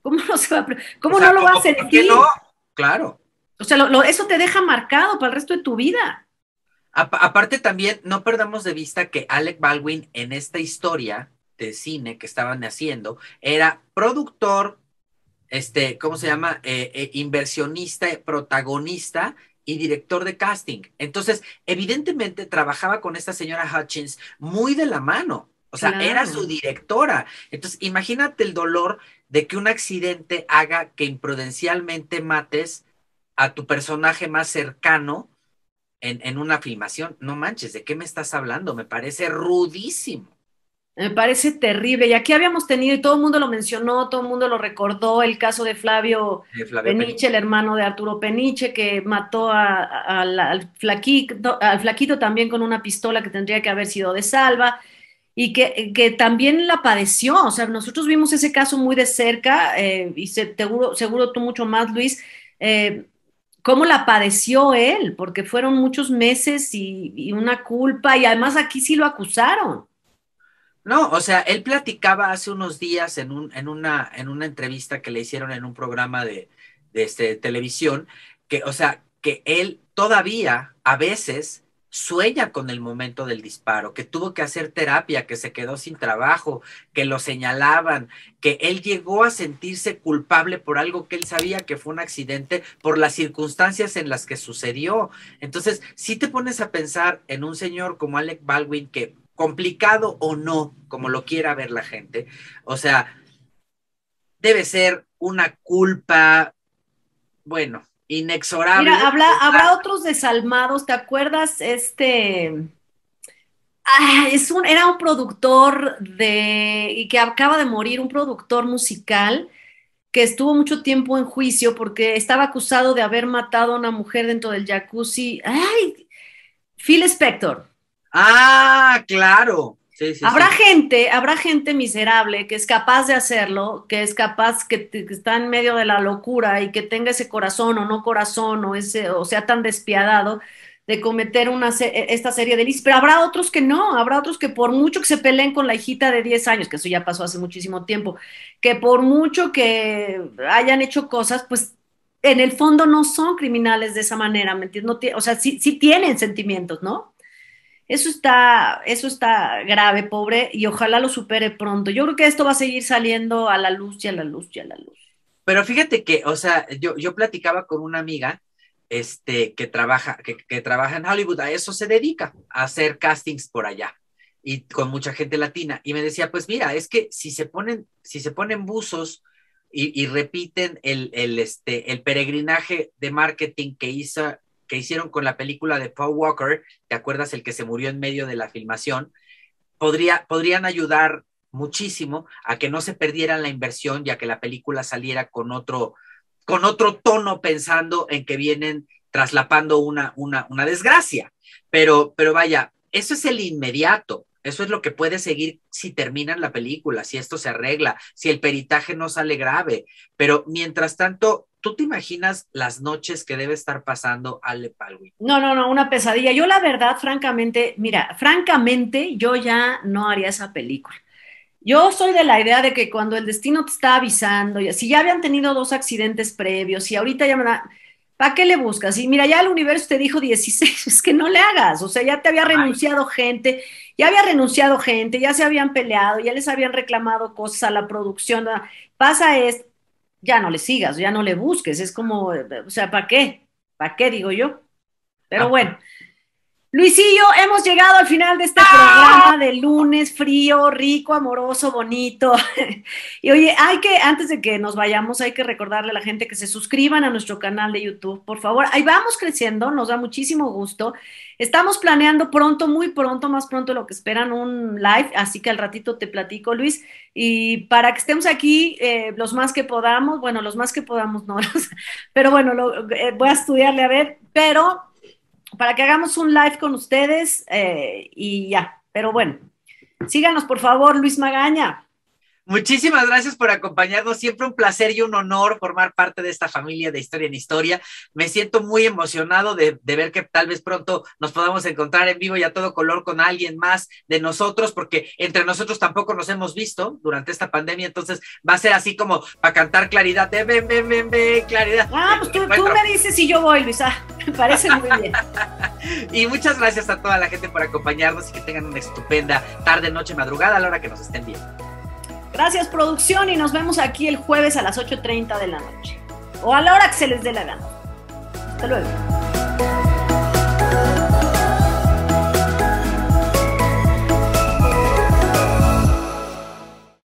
¿Cómo no, se va a, cómo no lo va a sentir? No? Claro. O sea, eso te deja marcado para el resto de tu vida. aparte también, no perdamos de vista que Alec Baldwin en esta historia de cine que estaban haciendo era productor, este, ¿cómo se llama? Eh, eh, inversionista, protagonista y director de casting. Entonces, evidentemente trabajaba con esta señora Hutchins muy de la mano. O sea, era su directora. Entonces, imagínate el dolor de que un accidente haga que imprudencialmente mates a tu personaje más cercano en, en una filmación. No manches, ¿de qué me estás hablando? Me parece rudísimo. Me parece terrible. Y aquí habíamos tenido, y todo el mundo lo mencionó, todo el mundo lo recordó, el caso de Flavio, Flavio Peniche, Peniche. el hermano de Arturo Peniche, que mató a- a- al, al flaquito, al flaquito también con una pistola que tendría que haber sido de salva, y que, que también la padeció. O sea, nosotros vimos ese caso muy de cerca, eh, y se- seguro, seguro tú mucho más, Luis. eh, cómo la padeció él, porque fueron muchos meses y, y una culpa, y además aquí sí lo acusaron. No, o sea, él platicaba hace unos días en, un, en, una, en una entrevista que le hicieron en un programa de, de este, televisión, que, o sea, que él todavía a veces sueña con el momento del disparo, que tuvo que hacer terapia, que se quedó sin trabajo, que lo señalaban, que él llegó a sentirse culpable por algo que él sabía que fue un accidente por las circunstancias en las que sucedió. Entonces, si te pones a pensar en un señor como Alec Baldwin, que complicado o no, como lo quiera ver la gente, o sea, debe ser una culpa, bueno, inexorable. Mira, habla, habrá otros desalmados, ¿te acuerdas? Este, ah, es un, era un productor de, y que acaba de morir, un productor musical que estuvo mucho tiempo en juicio porque estaba acusado de haber matado a una mujer dentro del jacuzzi. Ay, Phil Spector. Ah, claro. Sí, sí, habrá sí. gente, habrá gente miserable que es capaz de hacerlo, que es capaz, que, que, está en medio de la locura y que tenga ese corazón o no corazón o, ese, o sea tan despiadado de cometer una, esta serie de delitos, pero habrá otros que no, habrá otros que por mucho que se peleen con la hijita de 10 años, que eso ya pasó hace muchísimo tiempo, que por mucho que hayan hecho cosas, pues en el fondo no son criminales de esa manera, ¿me entiendes? No o sea, sí, sí tienen sentimientos, ¿no? Eso está, eso está grave, pobre, y ojalá lo supere pronto. Yo creo que esto va a seguir saliendo a la luz y a la luz y a la luz. Pero fíjate que, o sea, yo, yo platicaba con una amiga este, que, trabaja, que, trabaja en Hollywood, a eso se dedica, a hacer castings por allá y con mucha gente latina. Y me decía, pues mira, es que si se ponen, si se ponen buzos y, y repiten el, el, este, el peregrinaje de marketing que hizo que hicieron con la película de Paul Walker, ¿te acuerdas el que se murió en medio de la filmación? Podría, podrían ayudar muchísimo a que no se perdieran la inversión, ya que la película saliera con otro, con otro tono pensando en que vienen traslapando una, una, una desgracia. Pero, pero vaya, eso es el inmediato. Eso es lo que puede seguir si terminan la película, si esto se arregla, si el peritaje no sale grave. Pero mientras tanto, ¿tú te imaginas las noches que debe estar pasando Ale Baldwin? No, no, no, una pesadilla. Yo la verdad, francamente, mira, francamente, yo ya no haría esa película. Yo soy de la idea de que cuando el destino te está avisando, y si ya habían tenido dos accidentes previos y ahorita ya me da, ¿para qué le buscas? Y mira, ya el universo te dijo 16, (laughs) es que no le hagas, o sea, ya te había renunciado Ay. gente, ya había renunciado gente, ya se habían peleado, ya les habían reclamado cosas a la producción, pasa es, ya no le sigas, ya no le busques, es como, o sea, ¿para qué? ¿Para qué digo yo? Pero ah. bueno. Luisillo, hemos llegado al final de este programa de lunes frío, rico, amoroso, bonito. (laughs) y oye, hay que, antes de que nos vayamos, hay que recordarle a la gente que se suscriban a nuestro canal de YouTube, por favor. Ahí vamos creciendo, nos da muchísimo gusto. Estamos planeando pronto, muy pronto, más pronto de lo que esperan, un live, así que al ratito te platico, Luis. Y para que estemos aquí eh, los más que podamos, bueno, los más que podamos no, (laughs) pero bueno, lo, eh, voy a estudiarle a ver, pero para que hagamos un live con ustedes eh, y ya. Pero bueno, síganos por favor, Luis Magaña. Muchísimas gracias por acompañarnos. Siempre un placer y un honor formar parte de esta familia de Historia en Historia. Me siento muy emocionado de, de, ver que tal vez pronto nos podamos encontrar en vivo y a todo color con alguien más de nosotros, porque entre nosotros tampoco nos hemos visto durante esta pandemia. Entonces va a ser así como para cantar claridad de ven, ven, ven, ven, claridad. Ah, pues tú, tú me dices si yo voy, Luis. Ah, (laughs) me parece muy bien. (laughs) y muchas gracias a toda la gente por acompañarnos y que tengan una estupenda tarde, noche, madrugada a la hora que nos estén viendo. Gracias, producción, y nos vemos aquí el jueves a las 8.30 de la noche. O a la hora que se les dé la gana. Hasta luego.